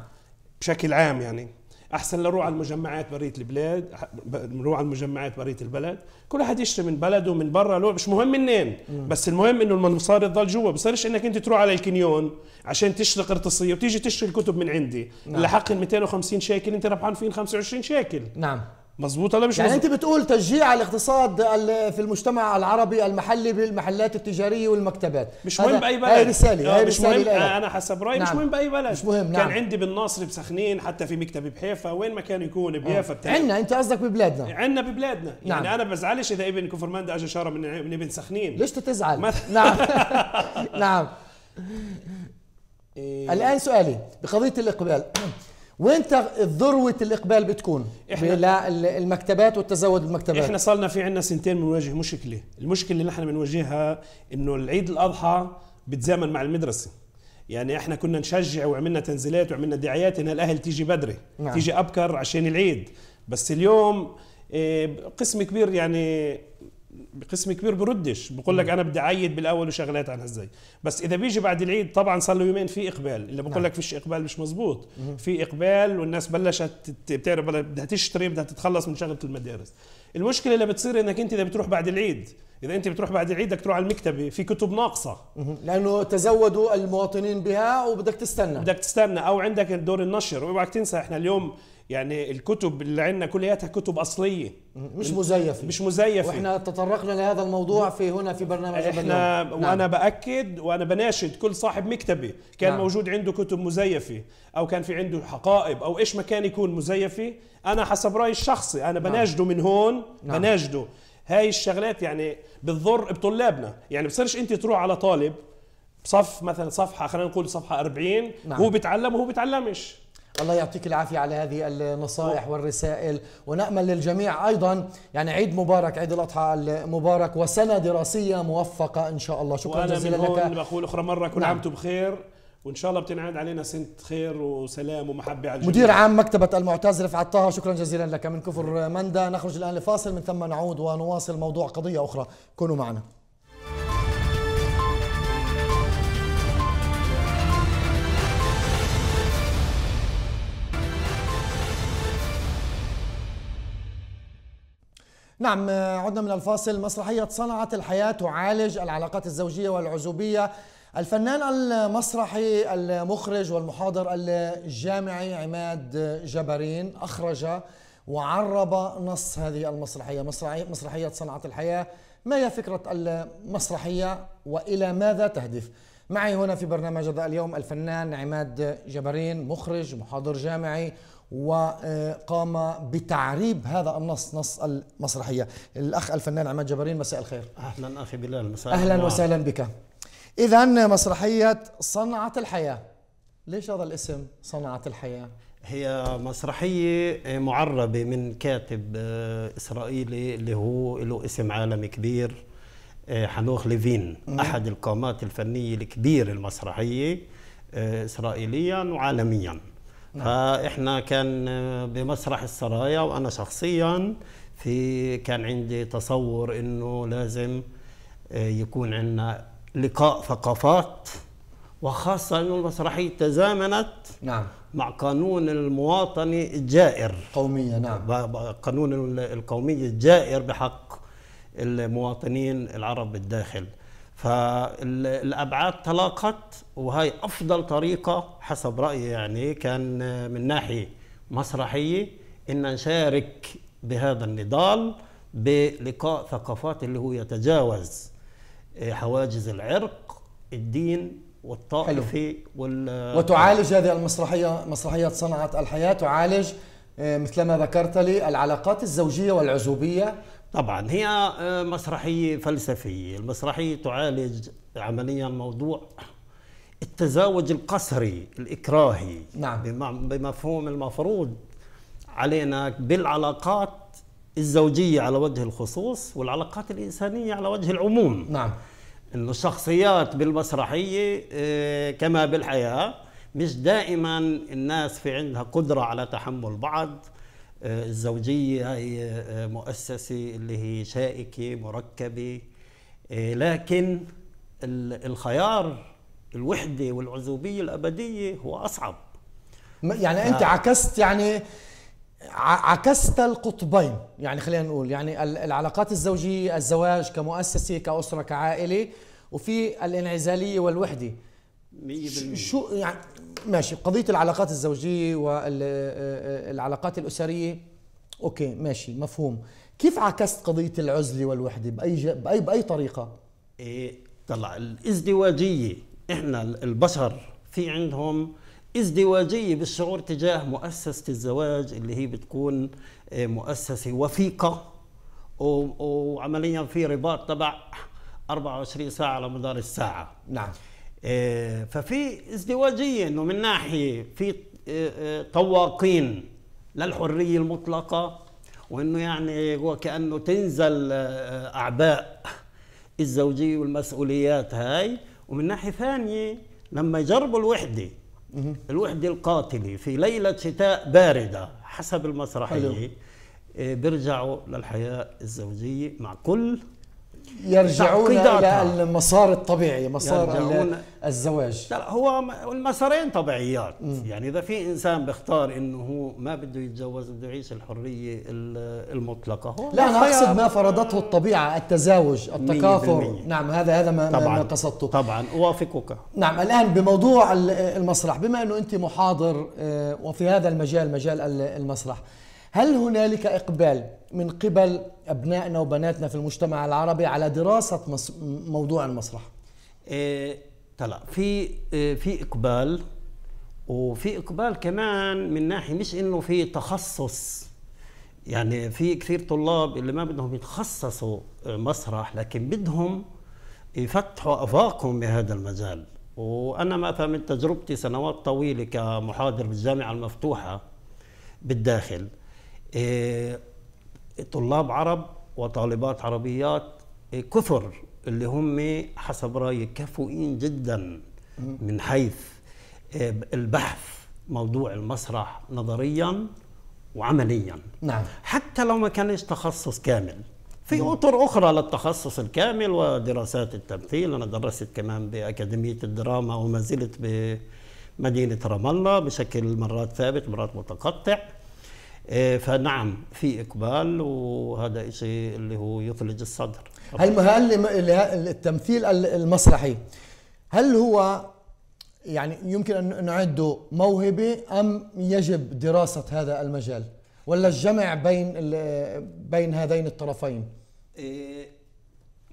بشكل عام يعني. أحسن نروح على المجمعات برية البلاد نروح على المجمعات برية البلد. كل واحد يشتري من بلده من برا لو مش مهم منين. بس المهم إنه المصاري تضل جوا. بصيرش إنك أنت تروح على الكنيون عشان تشتري قرطاسية وتيجي تشتري الكتب من عندي. نعم. اللي حقن 250 شيكل أنت ربحان فين 25 شيكل. نعم. مزبوط ولا مش يعني مزبوط؟ أنت بتقول تشجيع الاقتصاد ال- في المجتمع العربي المحلي بالمحلات التجارية والمكتبات. مش مهم بأي بلد. هاي رسالة آه، هاي مش مهم. لك. أنا حسب رأيي مش نعم. مهم بأي بلد. مش مهم، كان نعم. عندي بالناصر بسخنين حتى في مكتبي بحيفا. وين ما كان يكون بيافا بتاع عندنا أنت قصدك ببلادنا. عندنا ببلادنا. نعم. يعني أنا بزعلش إذا ابن كفرماندا اجى شارة من من ابن سخنين. ليش مثلا- <laughs> نعم. <laughs> نعم. إيه، الآن سؤالي بقضية الاقبال. وين ذروة الإقبال بتكون؟ إحنا- المكتبات والتزود بالمكتبات إحنا صارنا في عندنا سنتين بنواجه مشكلة. المشكلة اللي نحن بنواجهها إنه العيد الأضحى بتزامن مع المدرسة. يعني إحنا كنا نشجع وعملنا تنزيلات وعملنا دعايات إن الأهل تيجي بدري نعم. تيجي أبكر عشان العيد. بس اليوم إيه، قسم كبير يعني قسم كبير بردش. بقول لك أنا بدي أعيد بالأول وشغلات عنها إزاي بس إذا بيجي بعد العيد طبعا صار له يومين في إقبال. اللي بقول لك فيش إقبال مش مزبوط. في إقبال والناس بلشت بتعرف بدها تشتري بدها تتخلص من شغلة المدارس. المشكلة اللي بتصير إنك أنت إذا بتروح بعد العيد إذا أنت بتروح بعد العيد بدك تروح على المكتبة في كتب ناقصة. لأنه تزودوا المواطنين بها وبدك تستنى. بدك تستنى. أو عندك دور النشر. واوعك تنسى إحنا اليوم يعني الكتب اللي عندنا كلياتها كتب أصلية مش مزيفة مش مزيفة وإحنا تطرقنا لهذا الموضوع في هنا في برنامج إحنا اليوم. وأنا نعم. بأكد وأنا بناشد كل صاحب مكتبه كان نعم. نعم. موجود عنده كتب مزيفة أو كان في عنده حقائب أو إيش ما كان يكون مزيفة أنا حسب رأيي الشخصي أنا بناشده من هون نعم. نعم. بناشده هاي الشغلات يعني بتضر بطلابنا يعني بصيرش أنت تروح على طالب بصف مثلا صفحة خلينا نقول صفحة 40 نعم. نعم. هو بيتعلم وهو بيتعلمش الله يعطيك العافية على هذه النصائح والرسائل ونأمل للجميع أيضا يعني عيد مبارك عيد الأضحى المبارك وسنة دراسية موفقة إن شاء الله. شكرا وأنا جزيلا لك. بقول أخرى مرة كل نعم. عام وأنتم بخير وإن شاء الله بتنعاد علينا سنة خير وسلام ومحبة على الجميع. مدير عام مكتبة المعتز رفعت طه شكرا جزيلا لك. من كفر مندا نخرج الآن لفاصل من ثم نعود ونواصل موضوع قضية أخرى. كونوا معنا. نعم عدنا من الفاصل. مسرحية صنعت الحياة تعالج العلاقات الزوجية والعزوبية. الفنان المسرحي المخرج والمحاضر الجامعي عماد جبرين أخرج وعرب نص هذه المسرحية. مسرحية, صنعت الحياة. ما هي فكرة المسرحية وإلى ماذا تهدف؟ معي هنا في برنامج هذا اليوم الفنان عماد جبرين مخرج محاضر جامعي وقام بتعريب هذا النص نص المسرحية الأخ الفنان عماد جبرين مساء الخير أهلا أخي بلال مساء أهلا النور. وسهلا بك إذا مسرحية صنعت الحياة ليش هذا الاسم صنعت الحياة هي مسرحية معربة من كاتب آه، إسرائيلي اللي هو له اسم عالمي كبير آه، حنوخ ليفين. أحد القامات الفنية الكبيرة المسرحية آه، اسرائيليا وعالميا. فإحنا كان بمسرح السرايا وأنا شخصيا في كان عندي تصور إنه لازم آه، يكون عندنا لقاء ثقافات وخاصة أنه المسرحية تزامنت نعم. مع قانون المواطنة الجائر. قومية نعم. قانون ال- القومية الجائر بحق المواطنين العرب بالداخل. فالأبعاد تلاقت وهي أفضل طريقة حسب رأيي يعني كان من ناحية مسرحية إن نشارك بهذا النضال بلقاء ثقافات اللي هو يتجاوز حواجز العرق الدين والطائفة وال وتعالج هذه المسرحية مسرحية صنعت الحياة تعالج آه، مثلما ذكرت لي العلاقات الزوجية والعزوبية طبعا هي آه، مسرحية فلسفية. المسرحية تعالج عمليا موضوع التزاوج القسري الإكراهي نعم. بم- بمفهوم المفروض علينا بالعلاقات الزوجية على وجه الخصوص والعلاقات الإنسانية على وجه العموم. نعم. إنه الشخصيات بالمسرحية آه، كما بالحياة مش دائما الناس في عندها قدرة على تحمل بعض. الزوجية هي آه، مؤسسة اللي هي شائكة مركبة آه، لكن ال- الخيار الوحدة والعزوبية الأبدية هو أصعب. م- يعني أنت عكست يعني عكست القطبين يعني خلينا نقول يعني ال- العلاقات الزوجية الزواج كمؤسسة كأسرة كعائلة وفي الانعزالية والوحدة. 100% شو يعني ماشي. قضية العلاقات الزوجية والعلاقات الأسرية أوكي ماشي مفهوم. كيف عكست قضية العزلة والوحدة بأي ج... بأي بأي طريقة؟ إيه طلع الازدواجية. إحنا البشر في عندهم ازدواجية بالشعور تجاه مؤسسة الزواج اللي هي بتكون إيه، مؤسسة وثيقة وعمليا في رباط تبع 24 ساعة على مدار الساعة. نعم. ففي ازدواجية إنه من ناحية في إيه، إيه، طواقين للحرية المطلقة وإنه يعني هو كأنه تنزل آه، أعباء الزوجية والمسؤوليات هاي ومن ناحية ثانية لما يجربوا الوحدة الوحدة القاتلة في ليلة شتاء باردة حسب حلو. المسرحية إيه، بيرجعوا للحياة الزوجية مع كل يرجعون. إلى المسار الطبيعي مسار الزواج. لا هو م- المسارين طبيعيات. يعني إذا في إنسان بيختار إنه هو ما بده يتجوز بده يعيش الحرية ال- المطلقة هو لا أنا خيار. اقصد ما فرضته الطبيعة التزاوج التكاثر. 100%. نعم هذا هذا ما, طبعا ما قصدته. طبعا. أوافقك. نعم الآن بموضوع ال- المسرح. بما إنه أنت محاضر آه، وفي هذا المجال مجال ال- المسرح هل هنالك إقبال من قبل أبنائنا وبناتنا في المجتمع العربي على دراسة موضوع المسرح؟ إيه طلع في إيه في إقبال وفي إقبال كمان من ناحية مش إنه في تخصص. يعني في كثير طلاب اللي ما بدهم يتخصصوا مسرح لكن بدهم يفتحوا أفاقهم بهذا المجال. وأنا مثلا من تجربتي سنوات طويلة كمحاضر بالجامعة المفتوحة بالداخل إيه، طلاب عرب وطالبات عربيات إيه، كثر اللي هم حسب رأيي كفؤين جدا من حيث إيه، البحث موضوع المسرح نظريا وعمليا. نعم. حتى لو ما كانش تخصص كامل. في أطر أخرى للتخصص الكامل ودراسات التمثيل. أنا درست كمان بأكاديمية الدراما وما زلت بمدينة رام الله بشكل مرات ثابت مرات متقطع. إيه، فنعم في إقبال وهذا شيء اللي هو يثلج الصدر. هل هل التمثيل المسرحي. هل هو يعني يمكن أن نعده موهبة أم يجب دراسة هذا المجال؟ ولا الجمع بين بين هذين الطرفين؟ إيه،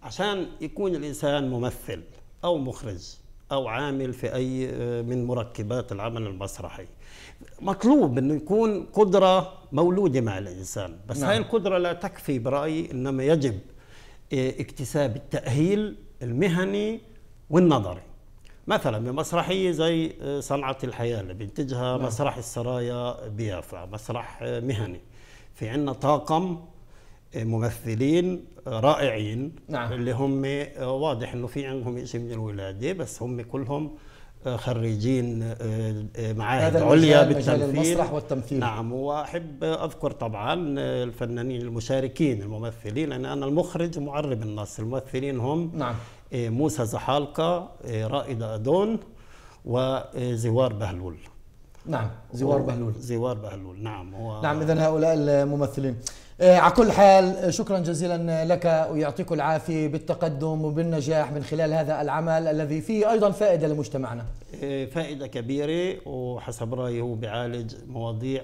عشان يكون الإنسان ممثل أو مخرج أو عامل في أي من مركبات العمل المسرحي. مطلوب إنه يكون قدرة مولودة مع الإنسان بس نعم. هاي القدرة لا تكفي برأيي إنما يجب إيه، اكتساب التأهيل المهني والنظري مثلا بمسرحية زي آه، صنعة الحياة اللي بينتجها نعم. مسرح السرايا بيافا مسرح آه، مهني في عندنا طاقم ممثلين رائعين نعم. اللي هم واضح إنه في عندهم شيء من الولادة بس هم كلهم خريجين معاهد عليا بالتمثيل. المسرح والتمثيل. نعم وأحب أذكر طبعا الفنانين المشاركين الممثلين لأن أنا المخرج معرب النص الممثلين هم نعم. موسى زحالقة إيه، رائدة أدون وزوار بهلول. نعم زوار بهلول. زوار بهلول نعم هو نعم اذا هؤلاء الممثلين. على كل حال شكرا جزيلا لك ويعطيك العافية بالتقدم وبالنجاح من خلال هذا العمل الذي فيه أيضا فائدة لمجتمعنا. فائدة كبيرة وحسب رأيي هو بيعالج مواضيع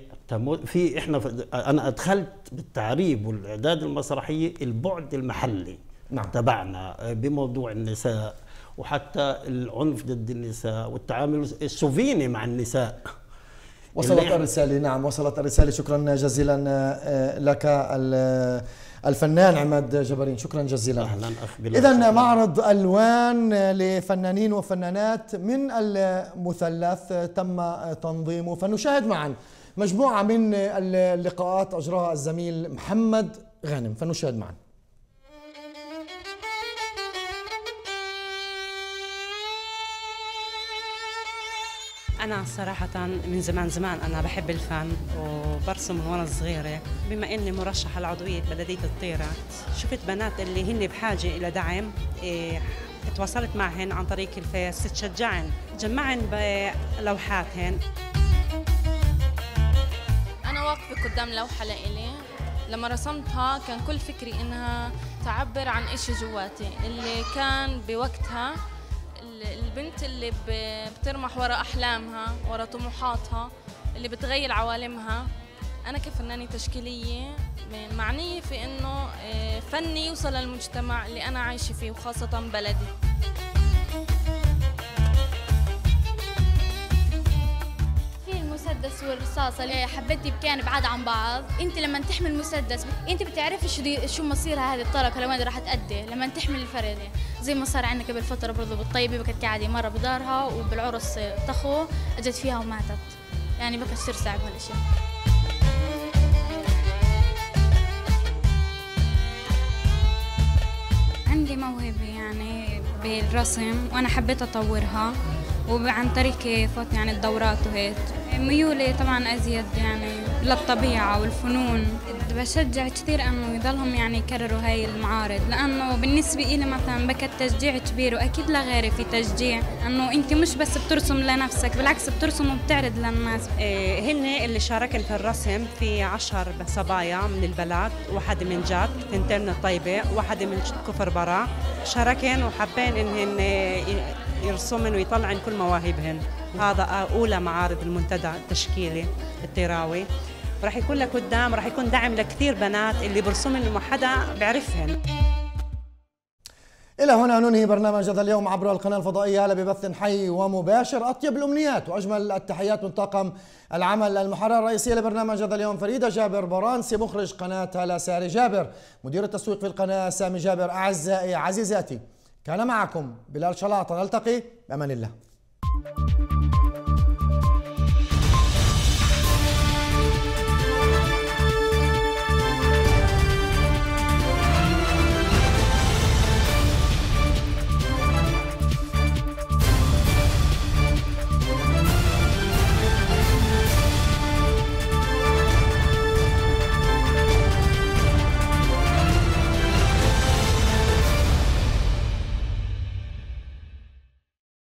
في إحنا أنا أدخلت بالتعريب والإعداد المسرحية البعد المحلي نعم. تبعنا بموضوع النساء وحتى العنف ضد النساء والتعامل الشوفيني مع النساء. وصلت الرسالة. نعم وصلت الرسالة. شكرا جزيلا آه، لك الفنان عماد جبرين. شكرا جزيلا. أهلا أخ اذا معرض ألوان لفنانين وفنانات من المثلث تم تنظيمه فنشاهد معا مجموعة من اللقاءات أجراها الزميل محمد غانم. فنشاهد معا. أنا صراحة من زمان زمان أنا بحب الفن وبرسم من وأنا صغيرة. بما إني مرشحة لعضوية بلدية الطيرة شفت بنات اللي هن بحاجة إلى دعم إيه تواصلت معهن عن طريق الفيس تشجعن جمعن بلوحاتهن. أنا واقفة قدام لوحة لإلي. لما رسمتها كان كل فكري إنها تعبر عن إشي جواتي. اللي كان بوقتها البنت اللي بترمح وراء أحلامها وراء طموحاتها اللي بتغير عوالمها. أنا كفنانة تشكيلية معنية في إنه آه، فني يوصل للمجتمع اللي أنا عايشة فيه وخاصة بلدي. المسدس والرصاصة اللي حبيتي بكان بعاد عن بعض. أنت لما تحمل مسدس أنت بتعرفي شو شو مصيرها هذه الطلقة لوين راح تأدي؟ لما تحمل الفردة زي ما صار عندنا قبل فترة برضه بالطيبة كانت قاعدة مرة بدارها وبالعرس طخو أجت فيها وماتت. يعني بقى كثير صعب هالأشياء. عندي موهبة يعني بالرسم وأنا حبيت أطورها وعن طريق فوتني يعني الدورات وهيك. ميولي طبعا أزيد يعني للطبيعة والفنون. بشجع كثير أنه يضلهم يعني يكرروا هاي المعارض. لأنه بالنسبة لي مثلا بكت تشجيع كبير وأكيد لغيري في تشجيع. أنه انت مش بس بترسم لنفسك بالعكس بترسم وبتعرض للناس. إيه هن اللي شاركن في الرسم في عشر صبايا من البلد واحد من جد ثنتين من الطيبة واحد من كفر برا. شاركن وحابين انهن يرسمن ويطلعن كل مواهبهن. هذا أولى معارض المنتدى التشكيلي الطيراوي راح يكون لك قدام راح يكون دعم لكثير بنات اللي برسمن ما حدا بيعرفهن إلى هنا ننهي برنامج هذا اليوم عبر القناة الفضائية على ببث حي ومباشر. أطيب الأمنيات وأجمل التحيات من طاقم العمل المحرر الرئيسية لبرنامج هذا اليوم فريدة جابر برانسي مخرج قناة هلا ساري جابر. مدير التسويق في القناة سامي جابر أعزائي عزيزاتي كان معكم بلال شلاطة. نلتقي بأمان الله.